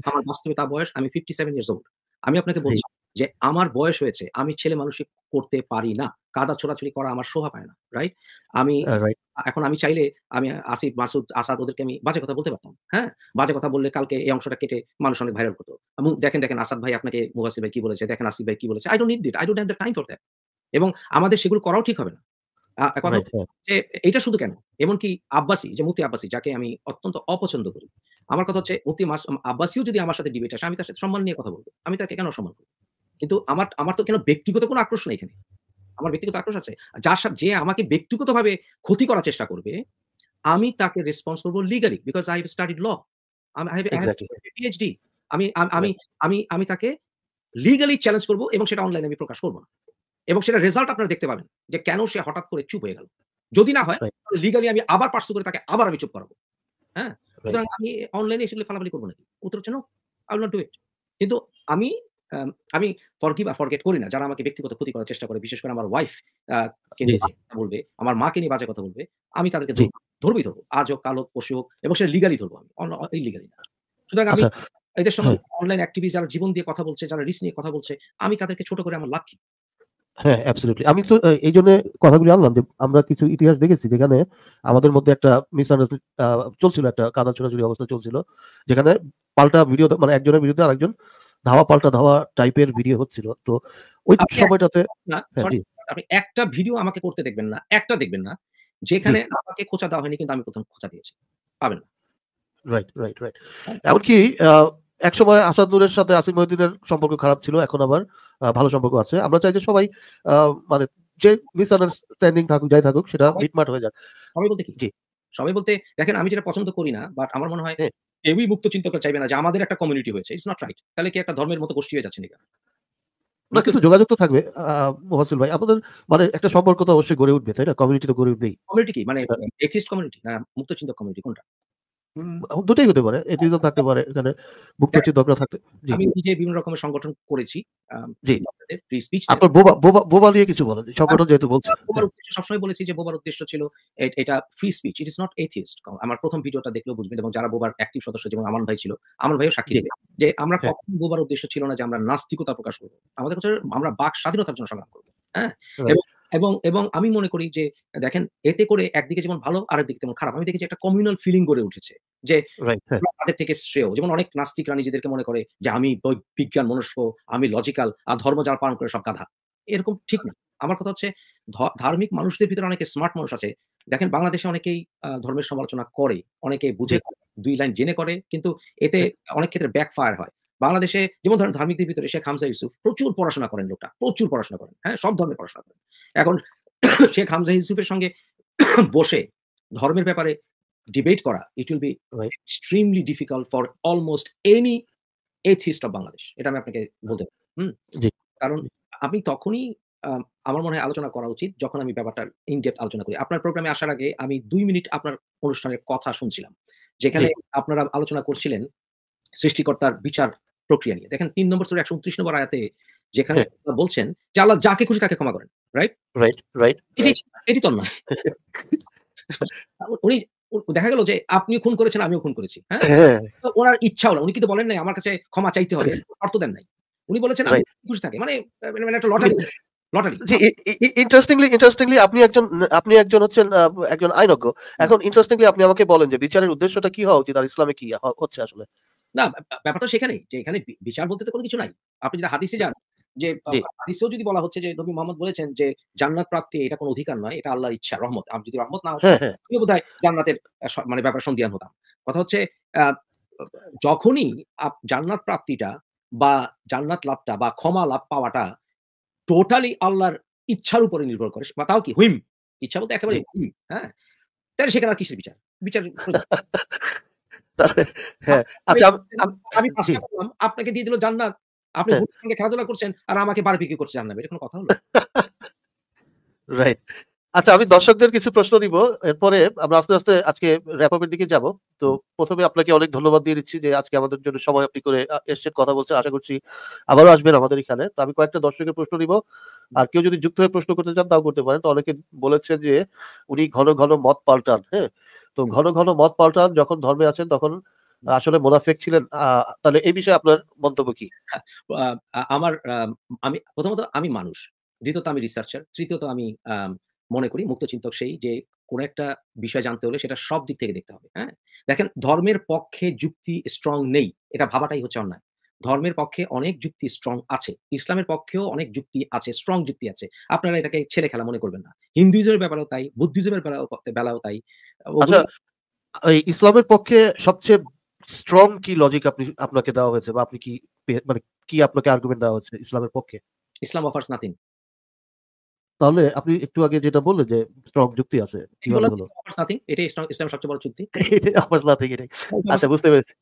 আমার বাস্তবে তার বয়স আমি 57 ইয়ার্স ওল্ড। আমি আপনাকে বলছি যে আমার বয়স হয়েছে। আমি ছেলে মানুষই করতে পারি না। কাদা ছোড়াছুড়ি করা আমার শোভা পায় না। রাইট? আমি এখন আমি চাইলে আমি আসিফ, মাসুদ, আসাদ ওদেরকে আমি বাজে কথা বলতে পারতাম। হ্যাঁ? বাজে কথা বললে কালকে এই অংশটা কেটে মানুষ অনেক ভাইরাল করত। এবং দেখেন, দেখেন আসাদ ভাই আপনাকে মুবাসির ভাই কি বলেছে, দেখেন আসিফ ভাই কি বলেছে। I don't need it. I don't have the time for that. এবং আমাদের সেগুলো করাও ঠিক হবে না। কথা। যে এটা শুধু কেন? এমনকি আব্বাসি যে মুফতি আব্বাসি যাকে আমি অত্যন্ত অপছন্দ করি। আমার কথা হচ্ছে মুফতি মাস আব্বাসিও যদি আমার সাথে ডিবেট আসে আমি তার সাথে সম্মান নিয়ে কথা বলব আমি তাকে কেন সম্মান করব? কিন্তু আমার আমার তো কেন ব্যক্তিগত কোনো আক্রোশ নেই এখানে। আমার ব্যক্তিগত আক্রোশ আছে। যার সাথে যে আমাকে ব্যক্তিগতভাবে ক্ষতি করার চেষ্টা করবে, আমি তাকে রেসপন্স করব legally because I I have exactly. PhD আমি আমি আমি আমি তাকে লিগালি চ্যালেঞ্জ করব এবং সেটা অনলাইনে আমি প্রকাশ করব না। এবং সেটা রেজাল্ট আপনারা দেখতে পাবেন। যে কেন সে হঠাৎ করে চুপ হয়ে গেল। যদি না হয় লিগালি আমি আবার পার্সু করে তাকে আবার আমি চুপ করাবো। হ্যাঁ? সুতরাং আমি অনলাইনে এসে ফালাফালি করব নাকি? উত্তর হচ্ছে no. I will not do it. কিন্তু আমি আম ফরগিভ আর ফরগেট করি না। যারা আমাকে ব্যক্তিগত ক্ষতি করার চেষ্টা করে, বিশেষ করে আমার ওয়াইফ কে বলবে, আমার মাকে নিয়ে বাজে কথা বলবে, আমি তাদেরকে। ধরবই ধরব। আজ হোক, কাল হোক, পরশু হোক এবং সেটা লিগালি ধরবো আমি। অন ইল্লিগালি না। সুতরাং আমি আচ্ছা, এদের সঙ্গে। অনলাইন অ্যাক্টিভিস্ট যারা জীবন দিয়ে কথা বলছে, যারা রিস্ক নিয়ে কথা বলছে, আমি তাদেরকে ছোট করে আমার লাভ কি? হ্যাঁ, অ্যাবসোলিউটলি। আমি তো এই জন্য কথাগুলি আনলাম যে আমরা কিছু ইতিহাস দেখেছি যেখানে আমাদের মধ্যে একটা মিসআন্ডারস্ট্যান্ড চলছিল একটা কাদা ছোড়াছুড়ি অবস্থা চলছিল। যেখানে পাল্টা ভিডিও মানে একজনের বিরুদ্ধে আরেকজন ধাওয়া পাল্টা ধাওয়া টাইপের ভিডিও হচ্ছিল। তো ওই সময়টাতে হ্যাঁ। আপনি একটা ভিডিও আমাকে করতে দেখবেন না। একটা দেখবেন না। যেখানে আমাকে খোঁচা দেওয়া হয়নি কিন্তু আমি ১ম খোঁচা দিয়েছি। পাবেন না। Right, right, right. এমনকি আ একসময় আসাদ নূরের সাথে আসিফ মহিউদ্দিনের সম্পর্ক খারাপ ছিল। এখন আবার ভালো সম্পর্ক আছে। আমরা চাই যে সবাই মানে যে মিসআন্ডারস্ট্যান্ডিং থাকুক, যাই থাকুক সেটা মিটমাট হয়ে যাক। সবাই বলতে কি? সবাই বলতে দেখেন আমি যেটা পছন্দ করি না, বাট আমার মনে হয় হ্যাঁ। কেউই মুক্ত চিন্তক চাইবে না যে আমাদের একটা কমিউনিটি হয়েছে। It's not right. তাহলে কি একটা ধর্মের মতো গোষ্ঠী হয়ে যাচ্ছে নাকি? না কিন্তু যোগাযোগ তো থাকবে ভাই। আপনাদের মানে একটা সম্পর্ক তো অবশ্যই গড়ে উঠবে, তাই না? কমিউনিটি তো গড়ে উঠবেই। কমিউনিটি কি? মানে এথিস্ট কমিউনিটি না মুক্তচিন্তক কমিউনিটি কোনটা? দুটাই হতে পারে। এথিজম থাকতে পারে এখানে, চিন্তকরা থাকতে আমি নিজে বিভিন্ন রকমের সংগঠন করেছি। জি। ফ্রি স্পিচ আপনার বোবা বোবা বোবা নিয়ে কিছু বলেন। সংগঠন যেহেতু বলছেন। বোবার হ্যাঁ। উদ্দেশ্য সবসময় বলেছি যে বোবার উদ্দেশ্য ছিল এটা free speech. It is not atheist. আমার প্রথম ভিডিওটা দেখলেও বুঝবেন এবং যারা বোবার অ্যাক্টিভ সদস্য যেমন আমান ভাই ছিল, আমান ভাইও সাক্ষী দেবে। যে আমরা হ্যাঁ। কখনো বোবার উদ্দেশ্য ছিল না যে আমরা নাস্তিকতা প্রকাশ করব। আমাদের হচ্ছে আমরা বাক স্বাধীনতার জন্য সংগ্রাম করব। হ্যাঁ? এবং এবং এবং আমি মনে করি যে দেখেন এতে করে একদিকে যেমন ভালো আরেকদিকে তেমন খারাপ। আমি দেখেছি একটা কমিউনাল ফিলিং গড়ে উঠেছে। যে তাদের থেকে শ্রেয়। যেমন অনেক নাস্তিকরা নিজেদেরকে মনে করে যে আমি বিজ্ঞান মনস্ক, আমি লজিক্যাল আর ধর্ম যারা পালন করে সব গাধা। এরকম ঠিক না। আমার কথা হচ্ছে ধার্মিক মানুষদের ভিতরে অনেকে স্মার্ট মানুষ আছে। দেখেন বাংলাদেশে অনেকেই ধর্মের সমালোচনা করে। অনেকে বুঝে দুই লাইন জেনে করে কিন্তু এতে। অনেক ক্ষেত্রে ব্যাকফায়ার হয়। বাংলাদেশে যেমন ধরেন ধার্মিকদের ভিতরে শেখ হামজা ইউসুফ প্রচুর পড়াশোনা করেন লোকটা। প্রচুর পড়াশোনা করেন। হ্যাঁ? সব ধর্মের পড়াশোনা করেন। এখন শেখ হামজা ইউসুফের সঙ্গে বসে ধর্মের ব্যাপারে ডিবেট করা it will be extremely difficult for almost any atheist of Bangladesh. এটা আমি আপনাকে বলতে পারি। হুম? কারণ আমি তখনই আমার মনে হয় আলোচনা করা উচিত যখন আমি ব্যাপারটার ইন ডেপথ আলোচনা করি। আপনার প্রোগ্রামে আসার আগে আমি দুই মিনিট আপনার অনুষ্ঠানের কথা শুনছিলাম। যেখানে আপনারা আলোচনা করছিলেন সৃষ্টিকর্তার বিচার প্রক্রিয়া নিয়ে। দেখেন ৩ নম্বর সূরা ১২৯ নম্বর আয়াতে যেখানে হ্যাঁ। বলছেন যে আল্লাহ যাকে খুশি তাকে ক্ষমা করেন। রাইট? রাইট, রাইট, এটি তো অন্যায়। উনি দেখা গেল যে আপনিও খুন করেছেন, আমিও খুন করেছি। হ্যাঁ? হ্যাঁ। তো উনার ইচ্ছা হলো। উনি কিন্তু বলেন নাই আমার কাছে ক্ষমা চাইতে হবে। শর্ত দেন নাই। উনি বলেছেন আমি খুশি থাকে। মানে মানে একটা লটারি লটারি। ইন্টারেস্টিংলি ইন্টারেস্টিংলি আপনি একজন আপনি একজন হচ্ছেন একজন আইনজ্ঞ। এখন ইন্টারেস্টিংলি আপনি আমাকে বলেন যে বিচারের উদ্দেশ্যটা কি হওয়া উচিত আর ইসলামে কি হচ্ছে আসলে? না ব্যা ব্যাপারটা সেখানেই যে এখানে বিচার বলতে তো কোনো কিছু নাই। আপনি যদি হাদিসে যান যে হাদিসেও যদি বলা হচ্ছে যে নবী মোহাম্মদ বলেছেন যে জান্নাত প্রাপ্তি এটা কোনো অধিকার নয়। এটা আল্লাহর ইচ্ছা, রহমত। আর যদি রহমত না হতো হ্যাঁ, হ্যাঁ। জান্নাতের মানে ব্যাপারে সন্দিহান হতাম। কথা হচ্ছে যখনই জান্নাত প্রাপ্তিটা বা জান্নাত লাভটা বা ক্ষমা লাভ পাওয়াটা টোটালি আল্লাহর ইচ্ছার উপরে নির্ভর করে। বা তাও কি হুইম। ইচ্ছা বলতে একেবারে হুইম, হ্যাঁ? তাহলে সেখানে আর কিসের বিচার? বিচার হ্যাঁ, আচ্ছা আম আম আমি জি। ৫ টা বললাম, আপনাকে দিয়ে দিল জান্নাত। আপনি হ্যাঁ। সঙ্গে খেলাধুলা করছেন আর আমাকে বারবিকিউ করছে জাহান্নামে। এটা কোনো কথা হলো? রাইট। আচ্ছা আমি দর্শকদের কিছু প্রশ্ন দিব। এরপরে আমরা আস্তে, আস্তে আজকে র‍্যাপ আপ এর দিকে যাব। তো ১ম এ আপনাকে অনেক ধন্যবাদ দিয়ে দিচ্ছি যে আজকে আমাদের জন্য সময় আপনি করে এসছেন, কথা বলছেন। আশা করছি আবারও আসবেন আমাদের এখানে। তো আমি কয়েকটা দর্শকের প্রশ্ন নিব। আর কেউ যদি যুক্ত হয়ে প্রশ্ন করতে চান তাও করতে পারেন। তো অনেকে বলেছেন যে উনি ঘন, ঘন মত পাল্টান। হ্যাঁ? তো ঘন, ঘন মত পাল্টান যখন ধর্মে আছেন তখন আসলে মোনাফেক ছিলেন। তাহলে এই বিষয়ে আপনার মন্তব্য কি? আমার আমি প্রথমত আমি মানুষ। দ্বিতীয়ত আমি রিসার্চার। তৃতীয়ত আমি মনে করি মুক্ত চিন্তক সেই যে কোন একটা বিষয় জানতে হলে সেটা সব দিক থেকে দেখতে হবে। হ্যাঁ? দেখেন ধর্মের পক্ষে যুক্তি স্ট্রং নেই। এটা ভাবাটাই হচ্ছে অন্যায়। ধর্মের পক্ষে অনেক যুক্তি স্ট্রং আছে। ইসলামের পক্ষেও অনেক যুক্তি আছে, স্ট্রং যুক্তি আছে। আপনারা এটাকে ছেলে খেলা মনে করবেন না। হিন্দুইজমের ব্যাপারেও তাই, বুদ্ধিজমের বেলাও বেলাও তাই। আচ্ছা, ইসলামের পক্ষে সবচেয়ে স্ট্রং কি লজিক আপনি আপনাকে দেওয়া হয়েছে বা আপনি কি মানে কি আপনাকে আর্গুমেন্ট দেওয়া হচ্ছে ইসলামের পক্ষে? Islam offers nothing. তাহলে আপনি একটু আগে যেটা বললেন যে স্ট্রং যুক্তি আছে। এটাই ইসলামের সবচেয়ে বড়। এটাই এটাই। আচ্ছা বুঝতে পেরেছি।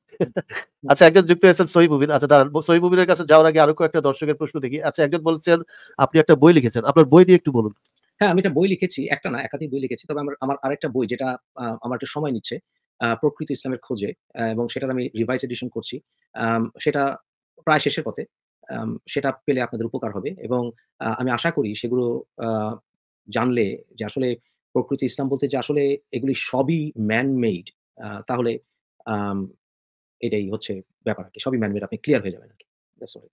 আচ্ছা একজন যুক্ত হয়েছেন সহিহ মুবিন। আচ্ছা দাঁড়ান সহিহ মুবিনের কাছে যাওয়ার আগে আরও কয়েকটা দর্শকের প্রশ্ন দেখি। আচ্ছা একজন বলছেন আপনি একটা বই লিখেছেন। আপনার বই নিয়ে একটু বলুন। হ্যাঁ, আমি একটা বই লিখেছি। একটা না একাধিক বই লিখেছি। তবে আমার আমার আরেকটা বই যেটা আমার একটু সময় নিচ্ছে। প্রকৃত ইসলামের খোঁজে এবং সেটার আমি রিভাইজ এডিশন করছি। সেটা প্রায় শেষের পথে। সেটা পেলে আপনাদের উপকার হবে এবং আমি আশা করি সেগুলো জানলে যে আসলে প্রকৃত ইসলাম বলতে যে আসলে এগুলি সবই ম্যান মেড তাহলে এটাই হচ্ছে ব্যাপার আর কি সবই ম্যান মেড আপনি ক্লিয়ার হয়ে যাবেন। That's all.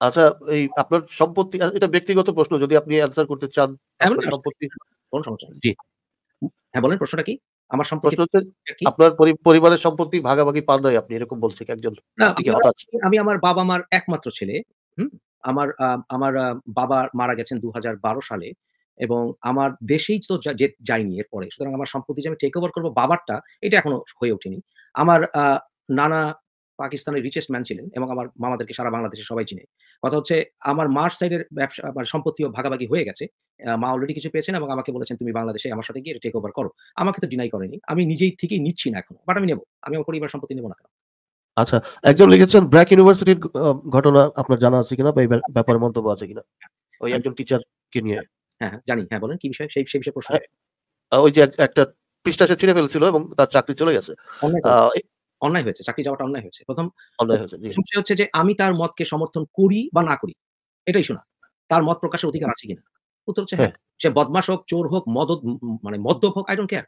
আচ্ছা এই আপনার সম্পত্তি এটা ব্যক্তিগত প্রশ্ন যদি আপনি অ্যানসার করতে চান সম্পত্তি কোন সমস্যা জি। হ্যাঁ, বলেন প্রশ্নটা কি? আমার হচ্ছে আপনার পরিবারের সম্পত্তি ভাগাভাগি পান নয় আপনি এরকম বলছেন একজন। আমরা? আমি আমার বাবা-মার একমাত্র ছেলে। হুম? আমার আমার বাবা মারা গেছেন ২০১২ সালে এবং আমার দেশেই তো যাইনি এরপরে। সুতরাং আমার সম্পত্তি যে আমি টেক ওভার করব বাবারটা, এটা এখনও হয়ে ওঠেনি। আমার নানা পাকিস্তানের রিচেস্ট ম্যান ছিলেন এবং আমার মামাদেরকে সারা বাংলাদেশে সবাই চিনে। কথা হচ্ছে আমার মার সাইডের ব্যবসা মানে সম্পত্তিও ভাগাভাগি হয়ে গেছে। মা অলরেডি কিছু পেয়েছেন এবং আমাকে বলেছেন, "তুমি বাংলাদেশে আমার সাথে গিয়ে টেক ওভার করো।" আমাকে তো ডিনাই করেনি। আমি নিজেই থেকেই নিচ্ছি না এখন বাট আমি নেব। আমি আমার পরিবারের সম্পত্তি নেব না কেন? আচ্ছা, একজন লিখেছেন ব্র্যাক ইউনিভার্সিটির ঘটনা আপনার জানা আছে কিনা বা এই ব্যাপারে মন্তব্য আছে কিনা? ওই আমি একজন টিচারকে নিয়ে। হ্যাঁ, হ্যাঁ, জানি। হ্যাঁ, বলেন কি বিষয়? সেই সেই বিষয়ে প্রশ্ন। হ্যাঁ, ওই যে একটা পৃষ্ঠা সে ছিঁড়ে ফেলছিল এবং তার চাকরি চলে গেছে। অন্যায় হয়েছে। চাকরি যাওয়াটা অন্যায় হয়েছে। ১ম অন্যায় জি। সে হচ্ছে যে আমি তার মতকে সমর্থন করি বা না করি। এটাই শোনা। তার মত প্রকাশের অধিকার আছে কিনা? উত্তর হচ্ছে হ্যাঁ। হ্যাঁ। সে বদমাশ হোক, চোর হোক, উম মানে মদ্যপ হোক, I don't care.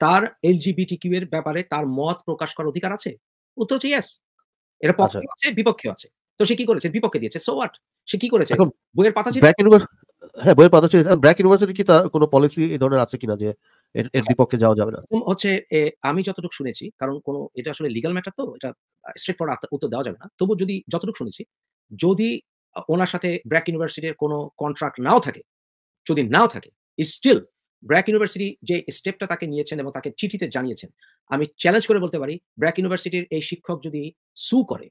তার LGBTQ এর ব্যাপারে তার মত প্রকাশ করার অধিকার আছে? উত্তর হচ্ছে ইয়েস। এর আচ্ছা। পক্ষেও আছে, বিপক্ষেও আছে। তো সে কি করেছে? বিপক্ষে দিয়েছে। So what? সে কি করেছে? বইয়ের পাতা ইউনিভার হ্যাঁ, বইয়ের পাতা ছিঁড়েছে। ব্র্যাক ইউনিভার্সিটি কি তার কোন পলিসি এই ধরনের আছে কিনা যে এর আচ্ছা। বিপক্ষে যাওয়া যাবে না? হচ্ছে আমি যতটুকু শুনেছি, কারণ কোন এটা আসলে লিগ্যাল ম্যাটার তো এটা আ স্ট্রেইট ফরওয়ার্ড উত্তর দেওয়া যাবে না। তবুও যদি যতটুকু শুনেছি, যদি আ উনার সাথে ব্র্যাক ইউনিভার্সিটির কোন কন্ট্রাক্ট নাও থাকে, যদি নাও থাকে, স্টিল ব্র্যাক ইউনিভার্সিটি যে স্টেপটা তাকে নিয়েছেন এবং তাকে চিঠিতে জানিয়েছেন, আমি চ্যালেঞ্জ করে বলতে পারি ব্র্যাক ইউনিভার্সিটির এই শিক্ষক যদি সু করে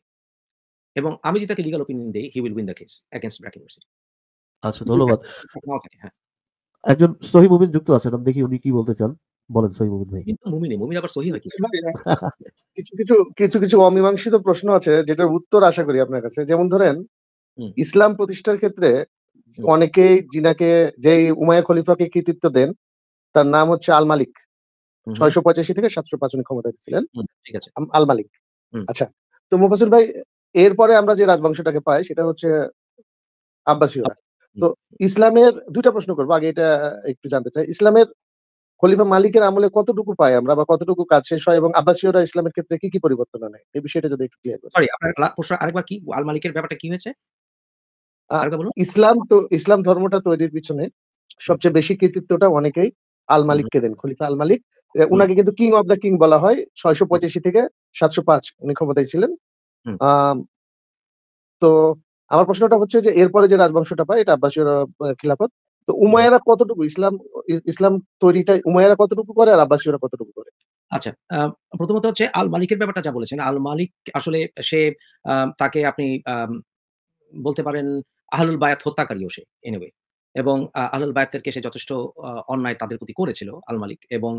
এবং আমি যদি তাকে লিগ্যাল ওপিনিয়ন দিই he will win the case against BRAC University. আচ্ছা, ধন্যবাদ। হ্যাঁ। একজন সহি মুমিন যুক্ত আছেন। আমি দেখি উনি কি বলতে চান। বলেন সহি মুমিন ভাই। কিন্তু মুমিনই, মুমিন আবার সহি হয় কিছু, কিছু, কিছু, কিছু অমীমাংসিত প্রশ্ন আছে যেটার উত্তর আশা করি আপনার কাছে। যেমন ধরেন ইসলাম প্রতিষ্ঠার ক্ষেত্রে। অনেকেই জিনাকে যেই উমায়া খলিফাকে কৃতিত্ব দেন, তার নাম হচ্ছে আল মালিক। ছয়শো পঁচাশি থেকে ৭০৫ উনি ক্ষমতায় ছিলেন। ঠিক আছে। আল মালিক। আচ্ছা। তো মুফাসসির ভাই এরপরে আমরা যে রাজবংশটাকে পাই সেটা হচ্ছে আব্বাসীয়রা। তো ইসলামের ২ টা প্রশ্ন করব আগে এটা একটু জানতে চাই। ইসলামের খলিফা মালিকের আমলে কতটুকু পাই আমরা বা কতটুকু কাজ শেষ হয় এবং আব্বাসীয়রা ইসলামের ক্ষেত্রে কি, কি পরিবর্তন আনে? এই বিষয়টা যদি একটু ক্লিয়ার করেন। সরি আপনার প্রশ্ন আরেকবার কি? আল মালিকের ব্যাপারটা কি হয়েছে? ইসলাম তো ইসলাম ধর্মটা তৈরির পিছনে সবচেয়ে বেশি কৃতিত্বটা অনেকেই আল। মালিককে দেন। খলিফা আল মালিক। উনাকে কিন্তু কিং অফ দ্যা কিং বলা হয়। ৬৮৫ থেকে ৭০৫ উনি ক্ষমতায় ছিলেন। তো আমার প্রশ্নটা হচ্ছে যে এরপরে যে রাজবংশটা পায় এটা আব্বাসীয় খিলাফত। তো উমায়রা কতটুকু ইসলাম ইসলাম তৈরিটা উমায়রা কতটুকু করে আর আব্বাসীয়রা কতটুকু করে? আচ্ছা। প্রথমত হচ্ছে আল মালিকের ব্যাপারটা যা বলেছেন, আল মালিক আসলে সে তাকে আপনি বলতে পারেন আহলুল বায়াত হত্যাকারীও সে এনিওয়ে। এবং আ আহলুল বায়াতদেরকে সে যথেষ্ট অন্যায় তাদের প্রতি করেছিল আল মালিক এবং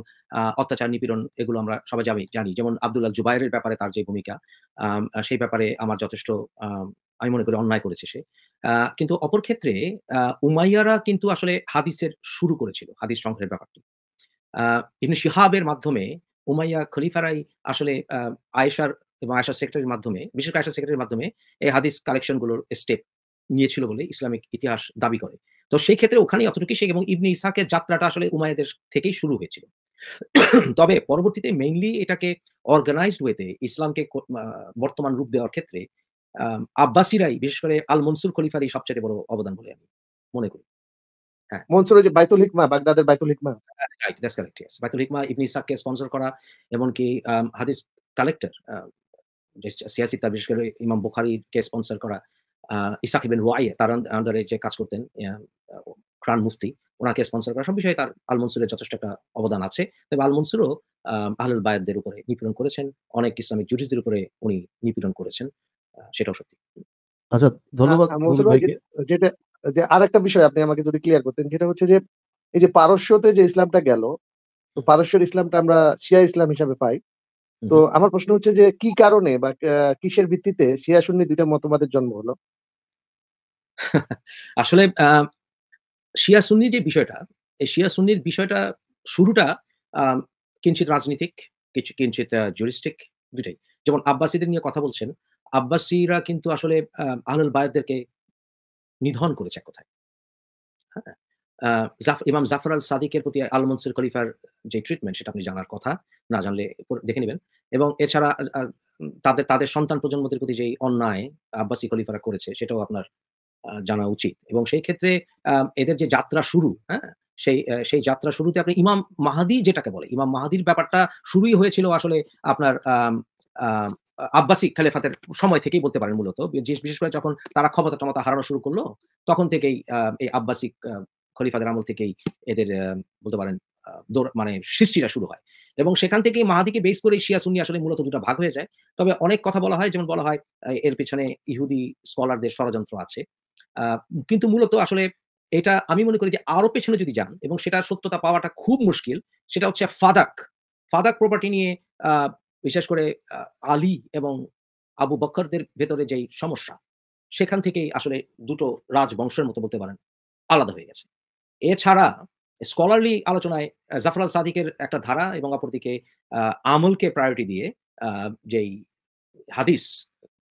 অত্যাচার, নিপীড়ন এগুলো আমরা সবাই জানি জানি। যেমন আব্দুল্লাহ জুবায়েরের ব্যাপারে তার যে ভূমিকা সেই ব্যাপারে আমার যথেষ্ট আমি মনে করি অন্যায় করেছে সে। কিন্তু অপর ক্ষেত্রে উমাইয়ারা কিন্তু আসলে হাদিসের শুরু করেছিল, হাদিস সংগ্রহের ব্যাপারটি। ইবনে শিহাবের মাধ্যমে উমাইয়া খলিফারাই আসলে আয়েশার এবং আয়েশার সেক্রেটারির মাধ্যমে, বিশেষ করে আয়েশার সেক্রেটারির মাধ্যমে এই হাদিস কালেকশনগুলোর স্টেপ নিয়েছিল বলে ইসলামিক ইতিহাস দাবি করে। তো সেই ক্ষেত্রে ওখানেই অতটুকুই সে এবং ইবনে ইসহাকের যাত্রাটা আসলে উমাইয়াদের থেকেই শুরু হয়েছিল। তবে পরবর্তীতে মেইনলি এটাকে অর্গানাইজড ওয়েতে ইসলামকে বর্তমান রূপ দেওয়ার ক্ষেত্রে আব্বাসীরাই বিশেষ করে আল মনসুর খলিফারই সবচেয়ে বড় অবদান বলে আমি মনে করি। হ্যাঁ। মনসুর ওই যে বাইতুল হিকমা, বাগদাদের Baitul Hikma? Uh right, that's correct, yes. Baitul Hikma Ibn ইসহাককে sponsor করা এমনকি হাদিস কালেক্টর আ যে সিয়াসিতা বিশেষ করে ইমাম বুখারীকে স্পন্সর করা, আ ইসহাক ইবনে রাওয়াইয়া তার আন আন্ডারে যে কাজ করতেন ইয়া মুফতি, উনাকে স্পন্সর করা সব বিষয়ে তার আল মনসুরের যথেষ্ট একটা অবদান আছে। তবে আল মনসুরও আহলুল বায়াতদের উপরে নিপীড়ন করেছেন। অনেক ইসলামিক জুরিসদের উপরে উনি নিপীড়ন করেছেন। সেটাও সত্যি। আচ্ছা, ধন্যবাদ আ মুমিন মনসুর ভাই ভাইকে। যে যেটা যে আরেকটা বিষয় আপনি আমাকে যদি ক্লিয়ার করতেন যেটা হচ্ছে যে এই যে পারস্যতে যে ইসলামটা গেল, তো পারস্যের ইসলামটা আমরা শিয়া ইসলাম হিসাবে পাই। তো আমার প্রশ্ন হচ্ছে যে কি কারণে বা কিসের ভিত্তিতে শিয়া সুন্নি দুইটা মতবাদের জন্ম হলো? আসলে শিয়া সুন্নি যে বিষয়টা, এই শিয়া সুন্নির বিষয়টা শুরুটা আ কিঞ্চিৎ রাজনীতিক, কিছু কিঞ্চিৎ আ জুরিস্টিক ২ টাই। যেমন আব্বাসীদের নিয়ে কথা বলছেন, আব্বাসীরা কিন্তু আসলে আহলুল বায়াতদেরকে নিধন করেছে কথায়। হ্যাঁ? ইমাম জাফর আল সাদিকের প্রতি আল মনসুর খলিফার যে ট্রিটমেন্ট সেটা আপনি জানার কথা। না জানলে দেখে নেবেন এবং এছাড়া তাদের তাদের সন্তান প্রজন্মদের প্রতি যেই অন্যায় আব্বাসী খলিফারা করেছে সেটাও আপনার জানা উচিত। এবং সেই ক্ষেত্রে এদের যে যাত্রা শুরু, হ্যাঁ? সেই সেই যাত্রা শুরুতে আপনি ইমাম মাহাদি যেটাকে বলে, ইমাম মাহাদির ব্যাপারটা শুরুই হয়েছিল আসলে আপনার আব্বাসী খেলাফতের সময় থেকেই বলতে পারেন মূলত। বিশেষ করে যখন তারা ক্ষমতা-টমতা হারানো শুরু করল তখন থেকেই এই আব্বাসী খলিফাদের আমল থেকেই এদের বলতে পারেন মানে সৃষ্টিটা শুরু হয়। এবং সেখান থেকেই মাহাদিকে বেস করেই শিয়া সুন্নি আসলে মূলত ২ টা ভাগ হয়ে যায়। তবে অনেক কথা বলা হয় যেমন বলা হয় এর পেছনে ইহুদি স্কলারদের ষড়যন্ত্র আছে। কিন্তু মূলত আসলে এটা আমি মনে করি যে আরও পেছনে যদি যান এবং সেটার সত্যতা পাওয়াটা খুব মুশকিল। সেটা হচ্ছে ফাদাক। ফাদাক প্রপার্টি নিয়ে বিশেষ করে আলী এবং আবু বক্করদের ভেতরে যেই সমস্যা সেখান থেকেই আসলে দুটো রাজবংশের মতো বলতে পারেন আলাদা হয়ে গেছে এছাড়া স্কলারলি আলোচনায় আহ, জাফর আল সাদিকের একটা ধারা এবং অপরদিকে আমলকে প্রায়োরিটি দিয়ে যেই হাদিস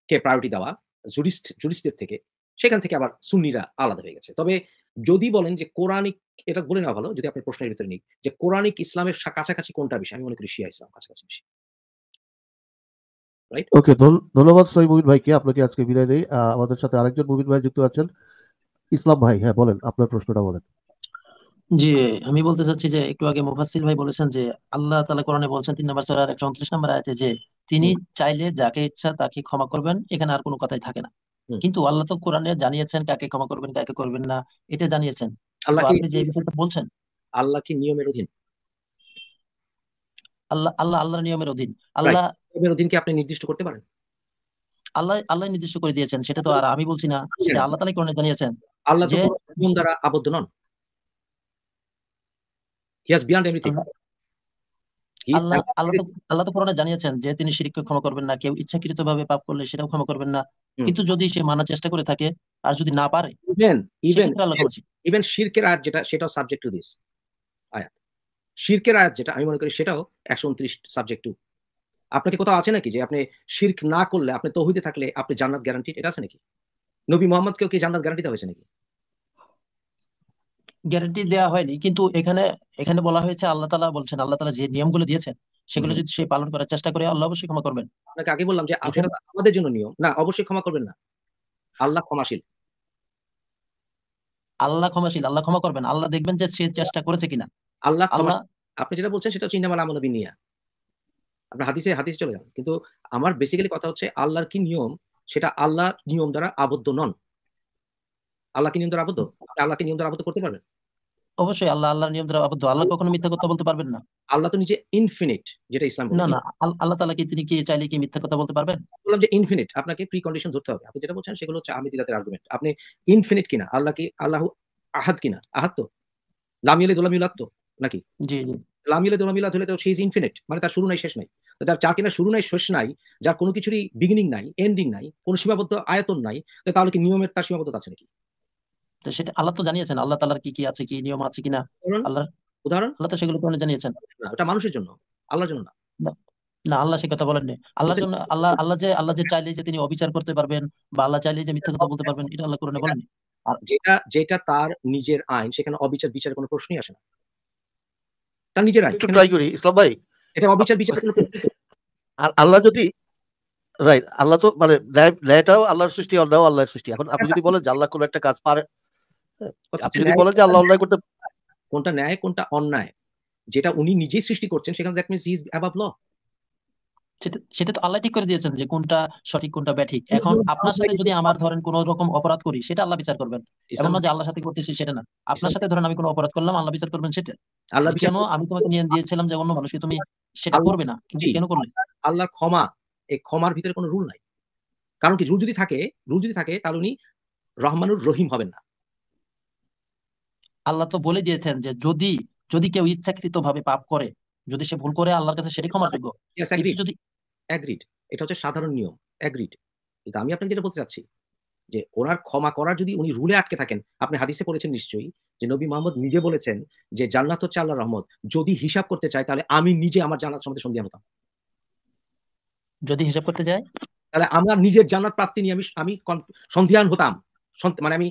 কে প্রায়োরিটি দেওয়া জুরিস্ট জুরিস্টদের থেকে সেখান থেকে আবার সুন্নিরা আলাদা হয়ে গেছে। তবে যদি বলেন যে কোরআনিক এটা বলে নেওয়া ভালো যদি আপনার প্রশ্নের ভিতরে নিই যে কোরআনিক ইসলামের কাছাকাছি কোনটা বেশি? আমি মনে করি শিয়া ইসলাম কাছাকাছি বেশি। ওকে ধন্যবাদ সই মুবিন ভাইকে আপনাকে আজকে বিদায় দেই। আমাদের সাথে আরেকজন মুবিন ভাই যুক্ত আছেন। ইসলাম ভাই হ্যাঁ বলেন আপনার প্রশ্নটা বলেন। জি আমি বলতে চাচ্ছি যে একটু আগে মুফাসসির ভাই বলেছেন যে আল্লাহ তাআলা কোরআনে বলছেন তিন নম্বর সূরার একশো উনত্রিশ নম্বর আয়াতে যে তিনি চাইলে যাকে ইচ্ছা তাকে ক্ষমা করবেন এখানে আর কোনো কথাই থাকে না। কিন্তু আল্লাহ তো কোরআনে জানিয়েছেন কাকে ক্ষমা করবেন কাকে করবেন না এটা জানিয়েছেন। আল্লাহ আপনি যে বিষয়টা বলছেন। আল্লাহ কি নিয়মের অধীন? আল্লাহ আল্লাহ আল্লাহর নিয়মের অধীন। আল্লাহ নিয়মের অধীন কি আপনি নির্দিষ্ট করতে পারেন? আল্লাহ আল্লাহ নির্দিষ্ট করে দিয়েছেন সেটা তো আর আমি বলছি না সেটা আল্লাহ তাআলাই কোরআনে জানিয়েছেন আল্লাহ তো যে- নিয়ম দ্বারা আবদ্ধ নন। He has beyond everything Allah Allah তো আল্লাহ তো কোরআনে জানিয়েছেন যে তিনি শিরককে ক্ষমা করবেন না কেউ ইচ্ছাকৃত ভাবে পাপ করলে সেটাও ক্ষমা করবেন না। কিন্তু যদি সে মানার চেষ্টা করে থাকে আর যদি না পারে। ইভেন শিরকের আয়াত যেটা সেটাও সাবজেক্ট টু দিস আয়াত। শিরকের আয়াত যেটা আমি মনে করি সেটাও একশো উনত্রিশ সাবজেক্ট টু আপনাকে কোথাও আছে নাকি যে আপনি শিরক না করলে আপনি তৌহিদে থাকলে আপনি জান্নাত গ্যারান্টি এটা আছে নাকি? নবী মোহাম্মদকেও কি জান্নাত গ্যারান্টি দেওয়া হয়েছে নাকি? গ্যারান্টি দেওয়া হয়নি। কিন্তু এখানে এখানে বলা হয়েছে আল্লাহ তালা বলছেন আল্লাহ তালা যে নিয়মগুলো দিয়েছেন সেগুলো যদি সে পালন করার চেষ্টা করে আল্লাহ অবশ্যই ক্ষমা করবেন। আপনাকে আগে বললাম যে আমাদের জন্য নিয়ম। না অবশ্যই ক্ষমা করবেন না। আল্লাহ ক্ষমাশীল। আল্লাহ ক্ষমাশীল আল্লাহ ক্ষমা করবেন। আল্লাহ দেখবেন যে সে চেষ্টা করেছে কিনা। আল্লাহ আল্লাহ ক্ষমা আপনি যেটা বলছেন সেটা হচ্ছে ইন্নামাল আমল বিনিয়া আপনার হাদিসে হাদিস চলে যান। কিন্তু আমার বেসিক্যালি কথা হচ্ছে আল্লাহর কি নিয়ম? সেটা আল্লাহ নিয়ম দ্বারা আবদ্ধ নন। আল্লাহ কি নিয়ম দ্বারা আবদ্ধ? আল্লাহকে নিয়ম দ্বারা আবদ্ধ করতে পারবেন? অবশ্যই আল্লাহ আল্লাহর নিয়ম দ্বারা আবদ্ধ। আল্লাহ কখনো মিথ্যা কথা বলতে পারবেন না। আল্লাহ তো নিজে ইনফিনিট যেটা ইসলাম না না আল্লাহ তাআলা কি তিনি কি চাইলে কি মিথ্যা কথা বলতে পারবেন? বললাম যে ইনফিনিট আপনাকে প্রি কন্ডিশন ধরতে হবে। আপনি যেটা বলছেন সেগুলো হচ্ছে আমি দিদাতের আর্গুমেন্ট আপনি ইনফিনিট কিনা? আল্লাহ কি আল্লাহ আহাদ কিনা? আহাদ তো? লামিয়ালে দোলামিলাত তো? নাকি? জি জি। লামিয়ালে দোলামিলাত হলে তো সে ইজ ইনফিনিট মানে তার শুরু নাই শেষ নাই। যার কিনা শুরু নাই শেষ নাই যার কোনো কিছুরই বিগিনিং নাই এন্ডিং নাই কোনো সীমাবদ্ধ আয়তন নাই তাহলে কি নিয়মের তার সীমাবদ্ধতা আছে নাকি? তো সেটা আল্লাহ তো জানিয়েছেন আল্লাহ তাআলার কি কি আছে কি নিয়ম আছে কিনা? আল্লাহ উদাহরণ? আল্লাহ তো সেগুলো কোরআনে জানিয়েছেন। না ওটা মানুষের জন্য আল্লাহর জন্য না। না আল্লাহ সে কথা বলেননি। আল্লাহর জন্য আল্লাহ আল্লাহ যে আল্লাহ যে চাইলে যে তিনি অবিচার করতে পারবেন বা আল্লাহ চাইলে যে মিথ্যা কথা বলতে পারবেন এটা আল্লাহ কোরআনে বলেননি। যেটা যেটা তার নিজের আইন সেখানে অবিচার বিচারের কোনো প্রশ্নই আসে না। তার নিজের আইন। একটু ট্রাই করি ইসলাম ভাই। এটা অবিচার আর আল্লাহ যদি রাইট আল্লাহ তো মানে ন্যায় ন্যায়টাও আল্লাহর সৃষ্টি অন্যায় আল্লাহর সৃষ্টি। এখন আপনি যদি বলেন যে আল্লাহ কোনো একটা কাজ পারে আপনি যদি বলেন যে আল্লাহ অন্যায় করতে কোনটা ন্যায় কোনটা অন্যায় যেটা উনি নিজেই সৃষ্টি করছেন সেখানে that means is above law সেটা সেটা তো আল্লাহ ঠিক করে দিয়েছেন যে কোনটা সঠিক কোনটা ব্যাঠিক। এখন আপনার সাথে যদি আমার ধরেন কোন রকম অপরাধ করি সেটা আল্লাহ বিচার করবেন। এমন না যে আল্লাহর সাথে করতেছি সেটা না। আপনার সাথে ধরেন আমি কোনো অপরাধ করলাম আল্লাহ বিচার করবেন সেটা। আল্লাহ বিচার কেন আমি তোমাকে নিয়ে দিয়েছিলাম যে অন্য মানুষকে তুমি সেটা করবে না? কিন্তু কেন করলে? আল্লাহর ক্ষমা এই ক্ষমার ভিতরে কোনো রুল নাই। কারণ কি রুল যদি থাকে রুল যদি থাকে তাহলে উনি রহমানুর রহিম হবেন না। আল্লাহ তো বলে দিয়েছেন যে যদি যদি কেউ ইচ্ছাকৃত ভাবে পাপ করে যদি সে ভুল করে আল্লাহর কাছে সেটাই ক্ষমার যোগ্য যদি অ্যাগ্রিড এটা হচ্ছে সাধারণ নিয়ম। অ্যাগ্রিড কিন্তু আমি আপনাকে যেটা বলতে চাচ্ছি যে ওনার ক্ষমা করার যদি উনি রুলে আটকে থাকেন আপনি হাদিসে পড়েছেন নিশ্চয়ই যে নবী মোহাম্মদ নিজে বলেছেন যে জান্নাত হচ্ছে আল্লাহ রহমত। যদি হিসাব করতে চাই তাহলে আমি নিজে আমার জান্নাত সম্বন্ধে সন্ধিয়ান হতাম। যদি হিসাব করতে যায় তাহলে আমার নিজের জান্নাত প্রাপ্তি নিয়ে আমি আমি সন্ধিয়ান হতাম। মানে আমি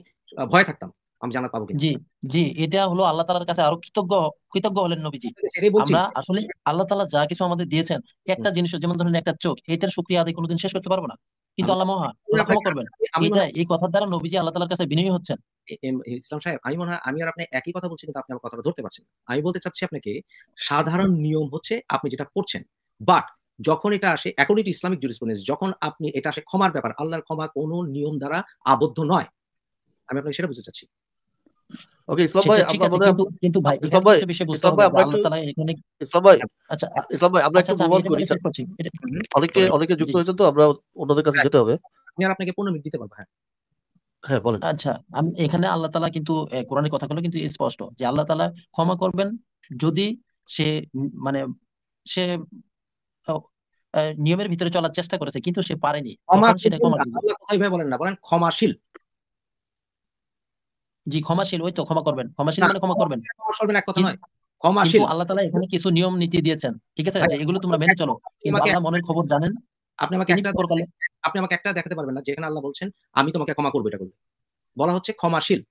ভয়ে থাকতাম। আমি জান্নাত পাবো কিনা? জি জি এটা হলো আল্লাহ তালার কাছে আরও কৃতজ্ঞ কৃতজ্ঞ হলেন নবীজি। সেটাই বলছি। আমরা আসলে আল্লাহ তালা যা কিছু আমাদের দিয়েছেন একটা জিনিস যেমন ধরেন একটা চোখ এটার শুকরিয়া আদায় কোনোদিন শেষ করতে পারব না। কিন্তু আল্লাহ মহান ক্ষমা করবেন। আমি এটা এই কথার দ্বারা নবীজি আল্লাহ তাআলার কাছে বিনয়ী হচ্ছেন। ইসলাম সাহেব আমি মনে হয় আমি আর আপনি একই কথা বলছি কিন্তু আপনি আমার কথাটা ধরতে পারছেন আমি বলতে চাচ্ছি আপনাকে সাধারণ নিয়ম হচ্ছে আপনি যেটা পড়ছেন। বাট যখন এটা আসে অ্যাকর্ডিং টু ইসলামিক জুরিসপ্রুডেন্স যখন আপনি এটা আসে ক্ষমার ব্যাপার আল্লাহর ক্ষমা কোনো নিয়ম দ্বারা আবদ্ধ নয়। আমি আপনাকে সেটা বুঝতে চাচ্ছি। ওকে ইসলাম ভাই আছে মনে কিন্তু কিন্তু ভাই ইসলাম ভাই, ইসলাম ভাই, আমরা একটু- ইসলাম ভাই আচ্ছা ইসলাম ভাই আমরা আচ্ছা একটু আচ্ছা মুভ অন করি অনেকে অনেকে যুক্ত জি। হয়েছেন তো আমরা ওনাদের কাছে যেতে হবে আমি আর আপনাকে পনেরো মিনিট দিতে পারব হ্যাঁ হ্যাঁ বলেন আচ্ছা আমি এখানে আল্লাহ তাআলা কিন্তু কোরআনের কথাগুলো কিন্তু স্পষ্ট যে আল্লাহ তাআলা ক্ষমা করবেন যদি সে মানে সে নিয়মের ভিতরে চলার চেষ্টা করেছে কিন্তু সে পারেনি। ক্ষমা সেটা। আল্লাহ কোথায় বলেন না, বলেন ক্ষমাশীল। জি, ক্ষমাশীল ওই তো ক্ষমা করবেন। ক্ষমাশীল মানে ক্ষমা করবেন। করবেন এক কথা নয়। ক্ষমাশীল। আল্লাহ তাআলা এখানে কিছু নিয়ম নীতি দিয়েছেন। ঠিক আছে? যে এগুলো তোমরা মেনে চলো। কিন্তু আল্লাহ মনের খবর জানেন। আপনি আমাকে একটা পরকালে আপনি আমাকে একটা দেখাতে পারবেন না যেখানে আল্লাহ বলছেন, "আমি তোমাকে ক্ষমা করব এটা করলে।" বলা হচ্ছে ক্ষমাশীল।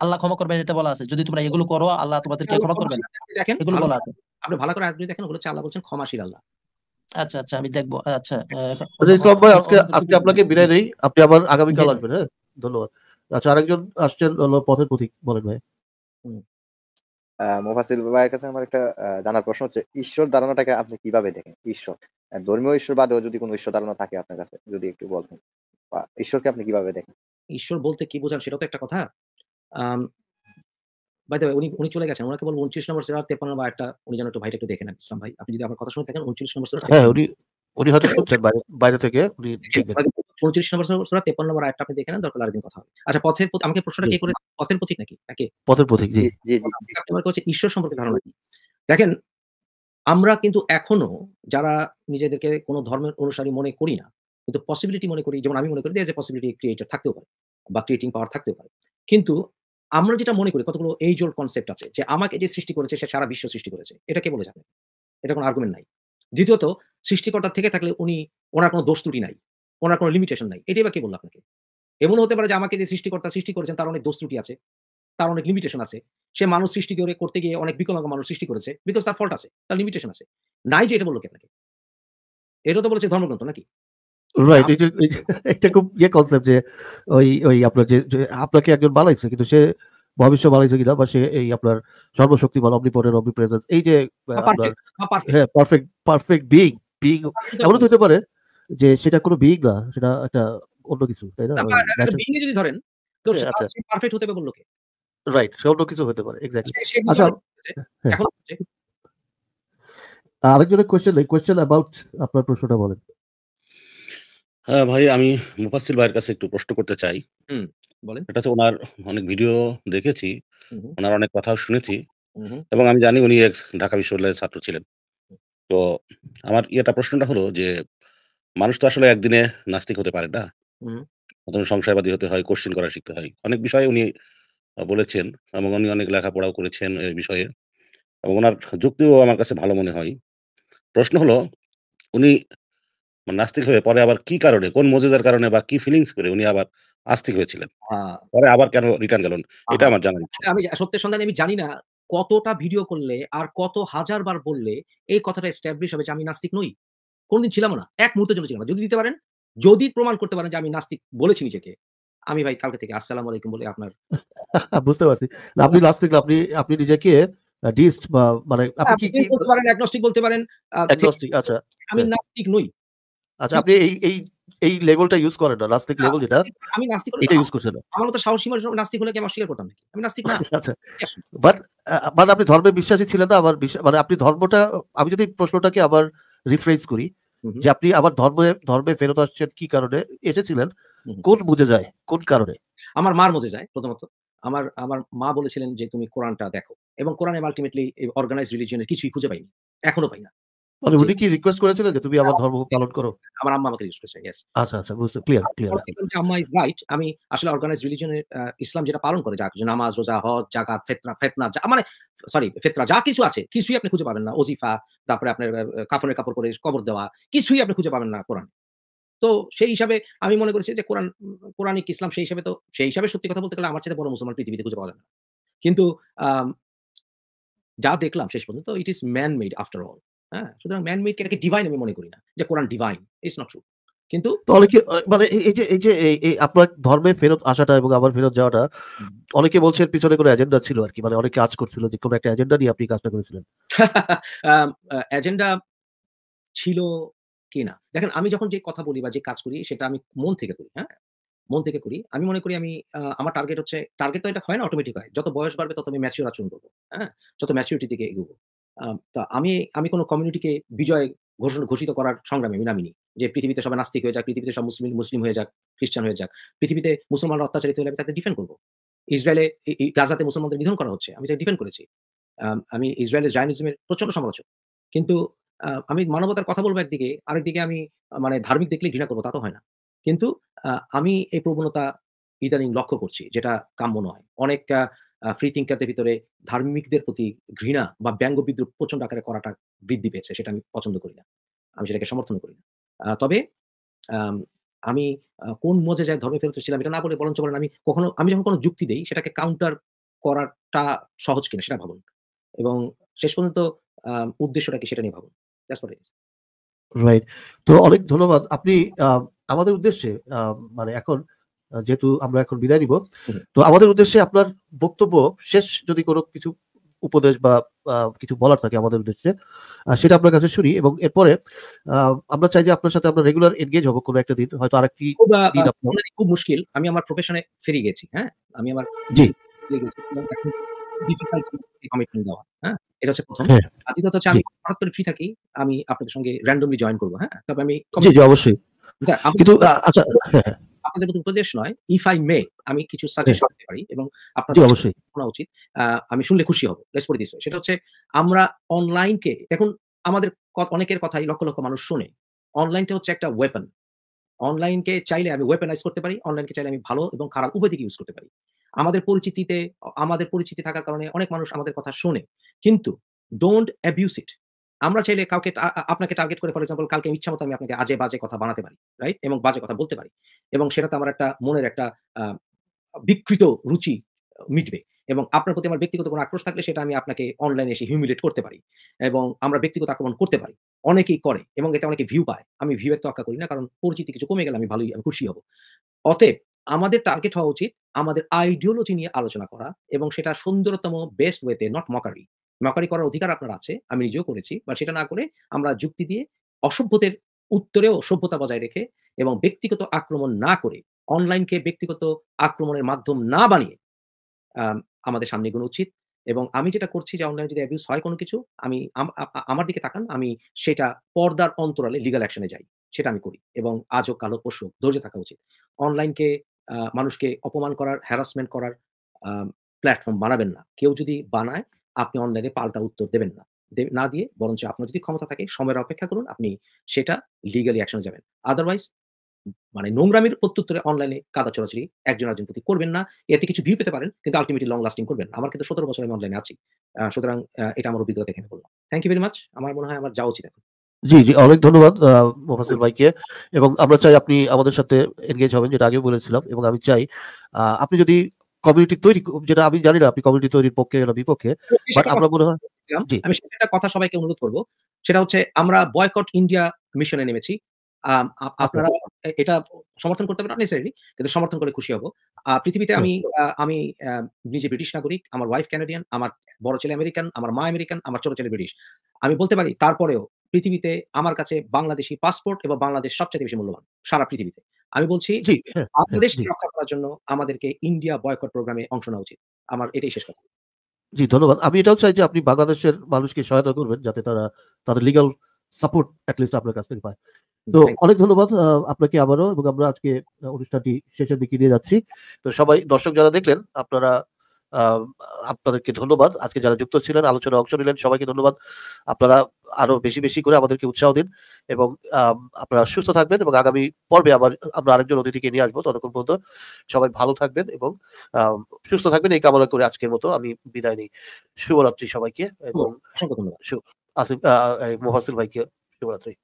আল্লাহ ক্ষমা করবেন এটা বলা আছে। যদি তোমরা এগুলো করো আল্লাহ তোমাদেরকে ক্ষমা করবেন। দেখেন এগুলো বলা আছে। আপনি ভালো করে আয়াতগুলি দেখেন ওগুলো হচ্ছে আল্লাহ বলছেন ক্ষমাশীল আল্লাহ। আচ্ছা, আচ্ছা আমি দেখব আচ্ছা আচ্ছা আজকে আজকে আপনাকে বিদায় দেই। আপনি আবার আগামীকাল আসবেন, হ্যাঁ? ধন্যবাদ। আচ্ছা আরেকজন আসছেন হলো পথের পথিক। বলেন ভাই। মুফাসসিল ভাইয়ের কাছে আমার একটা জানার প্রশ্ন হচ্ছে, ঈশ্বর ধারণাটাকে আপনি কীভাবে দেখেন? ঈশ্বর। ধর্মীয় ঈশ্বর বাদেও যদি কোন ঈশ্বর ধারণা থাকে আপনার কাছে যদি একটু বলতেন। বা ঈশ্বরকে আপনি কীভাবে দেখেন? ঈশ্বর বলতে কি বোঝান সেটাও তো একটা কথা। আম বাই দ্যা উনি উনি চলে গেছেন। উনাকে বলব ২৯ নম্বর সূরা ৫৩ নম্বর আয়াতটা উনি যেন একটু ভাইটা একটু দেখে নেন ইসলাম ভাই। আপনি যদি আমার কথা শুনে থাকেন ২৯ নম্বর সূরা হ্যাঁ, উনি উনি হয়তো শুনছেন বাইরে থেকে উনি। ২৯ নম্বর সূরা ৫৩ নম্বর আয়াতটা আপনি দেখে নেন দরকার আরেকদিন কথা হবে। আচ্ছা পথের পথ আমাকে প্রশ্নটা কে করেছে? পথের পথিক নাকি? পথের পথিক জি। হচ্ছে ঈশ্বর সম্পর্কে ধারণা কি? দেখেন আমরা কিন্তু এখনও যারা নিজেদেরকে কোন ধর্মের অনুসারী মনে করি না। কিন্তু পসিবিলিটি মনে করি যেমন আমি মনে করি যে পসিবিলিটি possibility থাকতেও পারে বা ক্রিয়েটিং পাওয়ার থাকতেও পারে। কিন্তু আমরা যেটা মনে করি কতগুলো এইজ ওল্ড কনসেপ্ট আছে যে আমাকে যে সৃষ্টি করেছে সে সারা বিশ্ব সৃষ্টি করেছে। এটা কে বলেছে আপনাকে? এটা কোনো আর্গুমেন্ট নাই। দ্বিতীয়ত, সৃষ্টিকর্তা থেকে থাকলে উনি, ওনার কোন দোষ ত্রুটি নাই। ওনার কোনো লিমিটেশন নাই। এটাই বা কে বলল আপনাকে? এমনও হতে পারে যে আমাকে যে সৃষ্টিকর্তা সৃষ্টি করেছেন, তার অনেক দোষ ত্রুটি আছে। তার অনেক লিমিটেশন আছে। সে মানুষ সৃষ্টি করে, করতে গিয়ে অনেক বিকলাঙ্গ মানুষ সৃষ্টি করেছে। বিকজ তার ফল্ট আছে। তার লিমিটেশন আছে। নাই যে এটা বলল কে আপনাকে? এটা তো বলেছে ধর্মগ্রন্থ নাকি? রাইট এটা খুব ইয়ে কনসেপ্ট যে ওই ওই আপনার যে, আপনাকে একজন বানাইছে, কিন্তু সে ভবিষ্য কিনা বা সে এই আপনার সর্বশক্তিমান omnipotent omnipresence এই যে বা। হ্যাঁ পারফেক্ট পারফেক্ট বিইং বিইং এমনও তো হতে পারে যে সেটা কোনো বিং না সেটা একটা অন্য কিছু তাই না? বা যদি ধরেন তো হ্যাঁ, সে আচ্ছা। পারফেক্ট হতে হবে বলল কে? রাইট সে অন্য কিছু হতে পারে সে আচ্ছা। হ্যাঁ। এখন আরেকজনের কোয়েশ্চেন কোয়েশ্চেন অ্যাবাউট আপনার প্রশ্নটা বলেন। হ্যাঁ, ভাই আমি মুফাসসিল ভাইয়ের কাছে একটু প্রশ্ন করতে চাই। বলেন। এটা হচ্ছে উনার অনেক ভিডিও দেখেছি, হু, হু, উনার অনেক কথাও শুনেছি হু, হু। এবং আমি জানি উনি এক্স ঢাকা বিশ্ববিদ্যালয়ের ছাত্র ছিলেন। তো আমার ইয়েটা প্রশ্নটা হলো যে মানুষ তো আসলে একদিনে নাস্তিক হতে পারে না। হুম। প্রথমে সংশয়বাদী হতে হয়, কোয়েশ্চেন করা শিখতে হয়। অনেক বিষয়ে উনি আ বলেছেন এবং উনি অনেক লেখাপড়াও করেছেন এই বিষয়ে এবং উনার যুক্তিও আমার কাছে ভালো মনে হয়। প্রশ্ন হলো উনি নাস্তিক হয়ে পরে আবার কি কারণে, কোন মুজিজার কারণে বা কি ফিলিংস করে উনি আবার আস্তিক হয়েছিলেন? আ পরে আবার কেন রিটার্ন গেলেন? এটা আমার জানার ইচ্ছা। আমি সত্যের সন্ধানে আমি জানি না কতটা ভিডিও করলে আর কত হাজার বার বললে এই কথাটা এস্টাবলিশ হবে যে আমি নাস্তিক নই। কোনদিন ছিলাম না। এক মুহূর্তের জন্য ছিলাম না। যদি দিতে পারেন, যদি প্রমাণ করতে পারেন যে আমি নাস্তিক বলেছি নিজেকে। আমি ভাই কালকে থেকে আসসালামু আলাইকুম বলে আপনার বুঝতে পারছি। আপনি নাস্তিক আপনি আপনি নিজেকে ডিস্ট মানে আপনি আপনি কি কি বলতে পারেন, অ্যাগনস্টিক বলতে পারেন। অ্যাগনস্টিক আচ্ছা। আমি হ্যাঁ। নাস্তিক নই। আচ্ছা আপনি এই এই এই লেবেলটা ইউজ করেন না। নাস্তিক না, লেবেল যেটা আমি নাস্তিক এটা ইউস করছেন না। আমার মতো সাহসী মানুষ নাস্তিক হলে কি আমি অস্বীকার করতাম নাকি? আমি নাস্তিক না। আচ্ছা। বাট মানে আপনি ধর্মে বিশ্বাসী ছিলেন না আবার মানে আপনি ধর্মটা আমি যদি প্রশ্নটাকে আবার রিফ্রেজ করি। যে আপনি আবার ধর্মে ধর্মে ফেরত আসছেন কি কারণে এসেছিলেন? কোন বুঝে যায়? কোন কারণে? আমার মার বুঝে যায় প্রথমত। আমার আমার মা বলেছিলেন যে, "তুমি কোরআনটা দেখো।" এবং কোরআনে আল্টিমেটলি এই অর্গানাইজড রিলিজিয়ন কিছুই খুঁজে পাইনি। এখনও পাই না। মানে উনি কি রিকোয়েস্ট করেছিলেন যে তুমি আমার ধর্ম পালন করো? আমার আম্মা আমাকে রিকোয়েস্ট করেছে। ইয়েস। আচ্ছা, আচ্ছা বুঝতে ক্লিয়ার, ক্লিয়ার। আম্মা ইস রাইট। আমি আসলে অর্গানাইজড রিলিজিয়ন ইসলাম যেটা পালন করে যা কিছু নামাজ, রোজা, হজ, জাকাত, ফেতনা যা মানে সরি ফেতরা যা কিছু আছে কিছুই আপনি খুঁজে পাবেন না। ওজিফা, তারপরে আপনার কাফনের কাপড় পরে কবর দেওয়া, কিছুই আপনি খুঁজে পাবেন না কোরআনে। তো সেই হিসাবে আমি মনে করেছি যে কোরআন কোরআনিক ইসলাম সেই হিসাবে তো সেই হিসাবে সত্যি কথা বলতে গেলে আমার চাইতে বড় মুসলমান পৃথিবীতে খুঁজে পাওয়া যাবে না। কিন্তু যা দেখলাম শেষ পর্যন্ত it is man made after all. হ্যাঁ? সুতরাং ম্যান মেড কে এটাকে ডিভাইন আমি মনে করি না। যে কোরআন ডিভাইন। It's not true. কিন্তু অনেকে মানে এই যে এই যে আপনার ধর্মে ফেরত আসাটা এবং আবার ফেরত যাওয়াটা অনেকে বলছে পিছনে কোনো এজেন্ডা ছিল আরকি। মানে অনেকে কাজ করছিল যে কোনো একটা এজেন্ডা নিয়ে আপনি কাজটা করেছিলেন। এজেন্ডা ছিল কিনা। দেখেন আমি যখন যে কথা বলি বা যে কাজ করি সেটা আমি মন থেকে করি। হ্যাঁ? মন থেকে করি। আমি মনে করি আমি আমার টার্গেট হচ্ছে টার্গেট তো এটা হয় না অটোমেটিক হয়। যত বয়স বাড়বে তত আমি ম্যাচিউর আচরণ করব হ্যাঁ? যত ম্যাচুরিটি দিকে এগোবো। তা আমি আমি কোন কমিউনিটিকে বিজয় ঘোষণা ঘোষিত করার সংগ্রামে আমি নামিনি। যে পৃথিবীতে সবাই নাস্তিক হয়ে যাক, পৃথিবীতে সব মুসলিম মুসলিম হয়ে যাক, খ্রিস্টান হয়ে যাক। পৃথিবীতে মুসলমানরা অত্যাচারিত হলে আমি তাদের ডিফেন্ড করব। ইসরায়েলে গাজাতে মুসলমানদের নিধন করা হচ্ছে। আমি তাকে ডিফেন্ড করেছি। আম ইসরায়েলের জায়নিজমের প্রচণ্ড সমালোচক। কিন্তু আমি মানবতার কথা বলব একদিকে, আরেকদিকে আমি মানে ধার্মিক দেখলেই ঘৃণা করব তা তো হয় না। কিন্তু আমি এই প্রবণতা ইদানিং লক্ষ্য করছি যেটা কাম্য নয়। অনেক ফ্রি থিঙ্কারদের ভিতরে ধার্মিকদের প্রতি ঘৃণা বা ব্যঙ্গ বিদ্রূপ প্রচণ্ড আকারে করাটা বৃদ্ধি পেয়েছে। সেটা আমি পছন্দ করি না। আমি সেটাকে সমর্থন করি না। তবে, আম কোন মজে যায় ধর্মে ফেরত ছিলাম এটা না বলে বরঞ্চ বলেন আমি কখনো, আমি যখন কোনো যুক্তি দেই, সেটাকে কাউন্টার করাটা সহজ কিনা সেটা ভাবুন। এবং শেষ পর্যন্ত উদ্দেশ্যটা কি সেটা নিয়ে ভাবুন। রাইট। তো অনেক ধন্যবাদ। আপনি আমাদের উদ্দেশ্যে মানে এখন যেহেতু আমরা এখন বিদায় নিব। তো আমাদের উদ্দেশ্যে আপনার বক্তব্য শেষ যদি কোনো কিছু উপদেশ বা কিছু বলার থাকে আমাদের উদ্দেশ্যে সেটা আপনার কাছে শুনি এবং এরপরে আমরা চাই যে আপনার সাথে আমরা রেগুলার এনগেজ হব কোন একটা দিন। হয়তো আরেকটি খুব আ দিন আ আপনার আপনার খুব মুশকিল। আমি আমার প্রফেশন ফিরে গেছি। হ্যাঁ? আমি আমার জি। ডিফিকাল্ট কমিটমেন্ট দেওয়া। হ্যাঁ? এটা হচ্ছে ১ম। হ্যাঁ। দ্বিতীয়ত হচ্ছে আমি হঠাৎ করে ফ্রি থাকি। আমি আপনাদের সঙ্গে randomly জয়েন করব হ্যাঁ? তবে আমি জি, অবশ্যই। কিন্তু আচ্ছা হ্যাঁ, হ্যাঁ। আপনাদের প্রতি উপদেশ নয়, ইফ আই মে আমি কিছু হ্যাঁ। সাজেশন দিতে পারি এবং আপনাদের অবশ্যই। শোনা উচিত। আমি শুনলে খুশি হব। লেটস পুট দিস সেটা হচ্ছে আমরা অনলাইনকে এখন আমাদের অনেকের কথাই লক্ষ, লক্ষ মানুষ শোনে। অনলাইনটা হচ্ছে একটা ওয়েপন। অনলাইনকে চাইলে আমি ওয়েপনাইজ করতে পারি। অনলাইনকে চাইলে আমি ভালো এবং খারাপ উভয় দিকে ইউজ করতে পারি। আমাদের পরিচিতিতে আমাদের পরিচিতি থাকার কারণে অনেক মানুষ আমাদের কথা শোনে। কিন্তু ডোন্ট অ্যাবিউস ইট। আমরা চাইলে কাউকে আপনাকে টার্গেট করে ফর এক্সাম্পল কালকে ইচ্ছামত আমি আপনাকে আজে-বাজে কথা বানাতে পারি। রাইট? এবং বাজে কথা বলতে পারি। এবং সেটাতে আমার একটা মনের একটা বিকৃত রুচি, মিটবে। এবং আপনার প্রতি আমার ব্যক্তিগত কোনো আক্রোশ থাকলে সেটা আমি আপনাকে অনলাইনে এসে হিউমিলিয়েট করতে পারি। এবং আমরা ব্যক্তিগত আক্রমণ করতে পারি। অনেকেই করে এবং এতে অনেকে ভিউ পায়। আমি ভিউ এর তোয়াক্কা করি না। কারণ পরিচিতি কিছু কমে গেলে আমি ভালোই, আমি খুশি হব। অতএব আমাদের টার্গেট হওয়া উচিত আমাদের আইডিওলজি নিয়ে আলোচনা করা এবং সেটা সুন্দরতম বেস্ট ওয়েতে নট মকারি। মকারি করার অধিকার আপনার আছে। আমি নিজেও করেছি। বা সেটা না করে আমরা যুক্তি দিয়ে অসভ্যদের উত্তরেও সভ্যতা বজায় রেখে এবং ব্যক্তিগত আক্রমণ না করে অনলাইনকে ব্যক্তিগত আক্রমণের মাধ্যম না বানিয়ে আম আমাদের সামনে এগোনো উচিত। এবং আমি যেটা করছি যে অনলাইনে যদি অ্যাবিউস হয় কোন কিছু আমি আমার দিকে তাকান আমি সেটা পর্দার অন্তরালে লিগাল অ্যাকশন যাই। সেটা আমি করি। এবং আজও কালো হোক ধৈর্য থাকা উচিত। অনলাইনকে মানুষকে অপমান করার, হ্যারাসমেন্ট করার প্ল্যাটফর্ম বানাবেন না। কেউ যদি বানায় আপনি অনলাইনে পাল্টা উত্তর দেবেন না। না দিয়ে বরঞ্চ আপনার যদি ক্ষমতা থাকে সময়ের অপেক্ষা করুন। আপনি সেটা লিগালি অ্যাকশন যাবেন। আদারওয়াইজ মানে নোংরামির প্রত্যুত্তরে অনলাইনে কাদা ছড়াছড়ি একজন আরেকজনের প্রতি করবেন না। এতে কিছু ভিউ পেতে পারেন। কিন্তু আল্টিমেটলি লং লাস্টিং করবেন। আমার কিন্তু ১৭ বছর আমি অনলাইনে আছি। আ সুতরাং এটা আমার অভিজ্ঞতা আমি বললাম। Thank you very much. আমার মনে হয় আমার যাওয়া উচিত এখন। জি, জি। অনেক ধন্যবাদ আ মোফাজ্জল ভাইকে। এবং আমরা চাই আপনি আমাদের সাথে এনগেজ হবেন যেটা আগেও বলেছিলাম এবং আমি চাই আ আপনি যদি কমিউনিটি তৈরি যেটা আমি জানি না আপনি কমিউনিটি তৈরির পক্ষে না বিপক্ষে। বাট সেটা আমার মনে হয় আমি একটা কথা সবাইকে অনুরোধ করব। সেটা হচ্ছে আমরা বয়কট ইন্ডিয়া মিশনে নেমেছি। আচ্ছা। আপনারা এটা সমর্থন করতে হবে না নেসেসারিলি কিন্তু সমর্থন করে খুশি হব। পৃথিবীতে আমি আ আমি নিজে ব্রিটিশ নাগরিক, আমার ওয়াইফ কানাডিয়ান, আমার বড় ছেলে আমেরিকান, আমার মা আমেরিকান, আমার ছোট ছেলে ব্রিটিশ। আমি বলতে পারি তারপরেও পৃথিবীতে আমার কাছে বাংলাদেশী পাসপোর্ট এবং বাংলাদেশ সবচেয়ে বেশি মূল্যবান। সারা পৃথিবীতে। আমি বলছি জি, হ্যাঁ, হ্যাঁ, রক্ষা করার জন্য আমাদেরকে ইন্ডিয়া বয়কট প্রোগ্রামে অংশ নেওয়া উচিত। আমার এটাই শেষ কথা। জি, ধন্যবাদ। আমি এটাও চাই যে আপনি বাংলাদেশের মানুষকে সহায়তা করবেন যাতে তারা তাদের লিগাল সাপোর্ট অ্যাটলিস্ট লিস্ট আপনার কাছ থেকে পায়। তো অনেক ধন্যবাদ আপনাকে আবারও এবং আমরা আজকে অনুষ্ঠানটি শেষের দিকে নিয়ে যাচ্ছি। তো সবাই দর্শক যারা দেখলেন আপনারা আপনাদেরকে ধন্যবাদ। আজকে যারা যুক্ত ছিলেন, আলোচনায় অংশ নিলেন সবাইকে ধন্যবাদ। আপনারা আরও বেশি, বেশি করে আমাদেরকে উৎসাহ দিন এবং আপনারা সুস্থ থাকবেন এবং আগামী পর্বে আবার আমরা আরেকজন অতিথিকে নিয়ে আসব। ততক্ষণ পর্যন্ত সবাই ভালো থাকবেন এবং সুস্থ থাকবেন এই কামনা করে আজকের মতো আমি বিদায় নিই। শুভরাত্রি সবাইকে এবং আসিফ এই ভাইকে শুভরাত্রি।